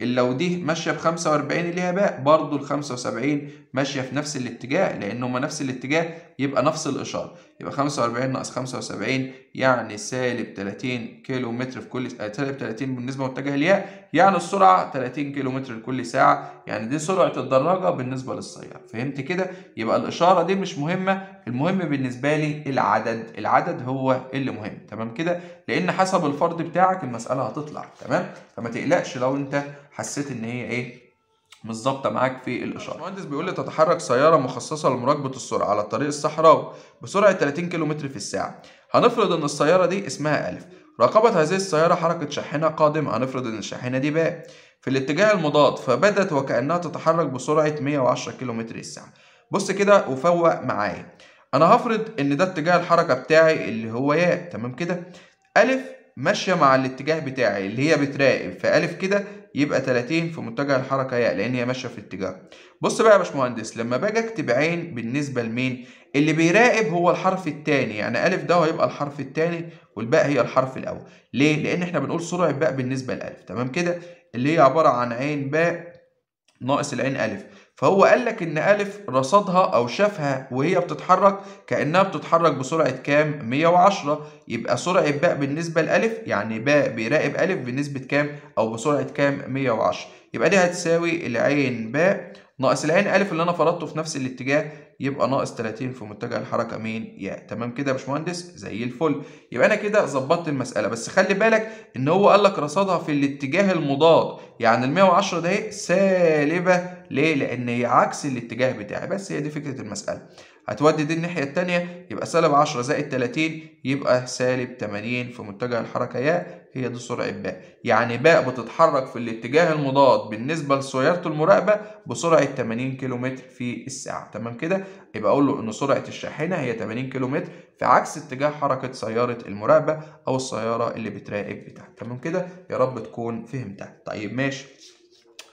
لو دي ماشية ب 45 اللي هي باء برضه ال 75 ماشية في نفس الاتجاه لأن هما نفس الاتجاه يبقى نفس الإشارة. يبقى 45 ناقص 75 يعني سالب 30 كيلو متر في كل سالب 30 بالنسبة لمتجه الياء يعني السرعة 30 كيلو متر لكل ساعة. يعني دي سرعة الدراجة بالنسبة للسيارة. فهمت كده؟ يبقى الإشارة دي مش مهمة المهم بالنسبة لي العدد العدد هو اللي مهم تمام كده لأن حسب الفرض بتاعك المسألة هتطلع تمام فما تقلقش لو أنت حسيت إن هي إيه مش ظابطه معاك في الإشارة. المهندس بيقول لي تتحرك سيارة مخصصة لمراقبة السرعة على الطريق الصحراوي بسرعة 30 كم في الساعة. هنفرض إن السيارة دي اسمها ألف. راقبت هذه السيارة حركة شاحنة قادمة هنفرض إن الشاحنة دي باء. في الاتجاه المضاد فبدت وكأنها تتحرك بسرعة 110 كم الساعة. بص كده وفوق معايا. أنا هفرض ان ده اتجاه الحركة بتاعي اللي هو ياء تمام كده؟ ألف ماشية مع الاتجاه بتاعي اللي هي بتراقب فألف كده يبقى 30 في متجه الحركة ياء لأن هي ماشية في اتجاه. بص بقى يا باشمهندس لما باجي أكتب عين بالنسبة لمين؟ اللي بيراقب هو الحرف الثاني يعني ألف ده هيبقى الحرف الثاني والباء هي الحرف الأول. ليه؟ لأن إحنا بنقول سرعة باء بالنسبة لألف تمام كده؟ اللي هي عبارة عن عين باء ناقص العين ألف. فهو قال لك إن ألف رصدها أو شافها وهي بتتحرك كأنها بتتحرك بسرعة كام؟ 110 يبقى سرعة باء بالنسبة لألف يعني باء بيراقب ألف بنسبة كام؟ أو بسرعة كام؟ 110 يبقى دي هتساوي العين باء. ناقص العين ألف اللي أنا فرضته في نفس الاتجاه يبقى ناقص 30 في متجه الحركة. مين؟ ياء. تمام كده يا باشمهندس؟ زي الفل. يبقى أنا كده ظبطت المسألة. بس خلي بالك إن هو قال لك رصدها في الاتجاه المضاد. يعني ال 110 ده اهي سالبة ليه؟ لأن هي عكس الاتجاه بتاعي بس هي دي فكرة المسألة. هتودي دي الناحية الثانية يبقى سالب 10 زائد 30 يبقى سالب 80 في متجه الحركة ياء هي دي سرعة باء. يعني باء بتتحرك في الاتجاه المضاد بالنسبة لسيارة المراقبة بسرعة 80 كم في الساعة. تمام كده؟ يبقى أقول له إن سرعة الشاحنة هي 80 كم في عكس اتجاه حركة سيارة المراقبة أو السيارة اللي بتراقب بتاعك تمام كده؟ يا رب تكون فهمتها. طيب ماشي.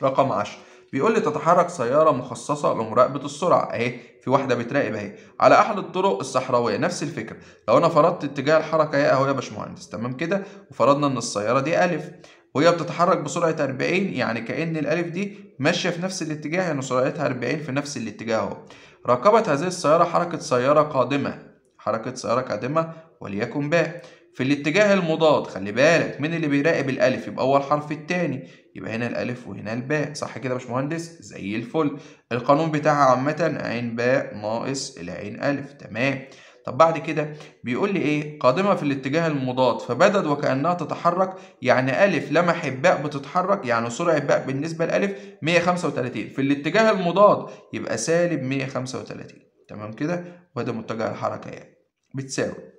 رقم 10 بيقول لي تتحرك سيارة مخصصة لمراقبة السرعة. أهي في واحدة بتراقب أهي. على أحد الطرق الصحراوية. نفس الفكرة. لو أنا فرضت اتجاه الحركة اهي أهو يا باشمهندس. تمام كده؟ وفرضنا إن السيارة دي ألف. وهي بتتحرك بسرعة 40 يعني كأن الألف دي ماشية في نفس الاتجاه يعني سرعتها 40 في نفس الاتجاه أهو. راقبت هذه السيارة حركة سيارة قادمة. حركة سيارة قادمة وليكن باء. في الاتجاه المضاد خلي بالك مين اللي بيراقب الألف؟ يبقى هو الحرف الثاني يبقى هنا الألف وهنا الباء. صح كده يا باشمهندس؟ زي الفل. القانون بتاعها عامة عين باء ناقص العين ألف. تمام. طب بعد كده بيقول لي إيه؟ قادمة في الاتجاه المضاد. فبدت وكأنها تتحرك يعني ألف لمح باء بتتحرك يعني سرعة باء بالنسبة لألف 135 في الاتجاه المضاد يبقى سالب 135 تمام كده؟ وده متجه الحركة يعني. بتساوي.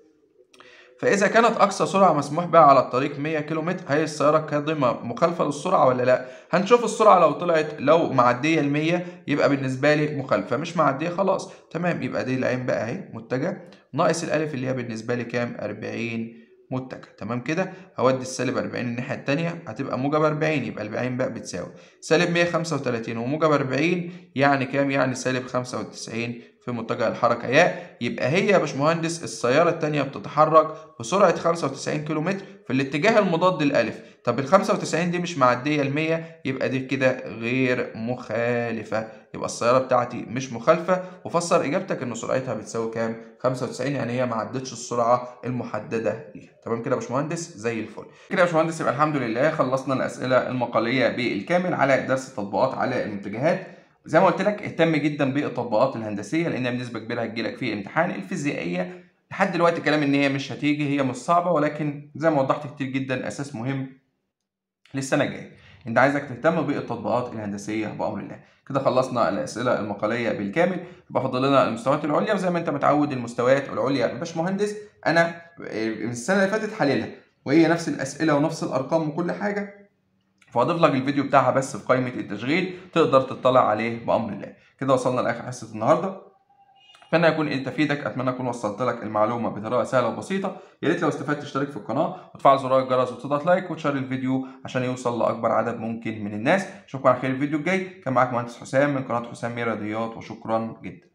فإذا كانت أقصى سرعة مسموح بها على الطريق 100 كم هي السيارة قادمة مخالفة للسرعة ولا لا؟ هنشوف السرعة لو طلعت لو معدية ال 100 يبقى بالنسبة لي مخالفة. مش معدية خلاص. تمام يبقى دي العين بقى أهي متجه ناقص الألف اللي هي بالنسبة لي كام؟ 40 متجه تمام كده؟ هودي السالب 40 الناحية الثانية هتبقى موجب 40 يبقى 40 بقى بتساوي. سالب 135 وموجب 40 يعني كام؟ يعني سالب 95 في متجه الحركة. ياء يبقى هي يا باشمهندس السيارة الثانية بتتحرك بسرعة 95 كم في الاتجاه المضاد للألف. طب ال 95 دي مش معدية ال 100 يبقى دي كده غير مخالفة. يبقى السيارة بتاعتي مش مخالفة. وفسر إجابتك إن سرعتها بتساوي كام؟ 95 يعني هي ما عدتش السرعة المحددة ليها. تمام كده يا باشمهندس؟ زي الفل. كده يا باشمهندس يبقى الحمد لله خلصنا الأسئلة المقالية بالكامل على درس التطبيقات على المنتجات زي ما قلت لك اهتم جدا بالتطبيقات الهندسية لأنها بنسبة كبيرة هتجيلك في امتحان الفيزيائية. لحد دلوقتي كلام إن هي مش هتيجي هي مش صعبة ولكن زي ما وضحت كتير جدا أساس مهم للسنة الجاية. أنت عايزك تهتم بالتطبيقات الهندسية بأمر الله. كده خلصنا الأسئلة المقالية بالكامل. يبقى فاضل لنا المستويات العليا وزي ما أنت متعود المستويات العليا باشمهندس أنا من السنة اللي فاتت حللها وهي نفس الأسئلة ونفس الأرقام وكل حاجة. فاضيف لك الفيديو بتاعها بس في قائمة التشغيل تقدر تطلع عليه بأمر الله. كده وصلنا لآخر حصة النهارده. اتمنى يكون انت فيدك أتمنى أكون وصلت لك المعلومة بطريقة سهلة وبسيطة. يا ريت لو استفدت تشترك في القناة وتفعل زرار الجرس وتضغط لايك وتشير الفيديو عشان يوصل لأكبر عدد ممكن من الناس. أشوفكم على خير الفيديو الجاي. كان معاك مهندس حسام من قناة حسام رياضيات وشكرا جدا.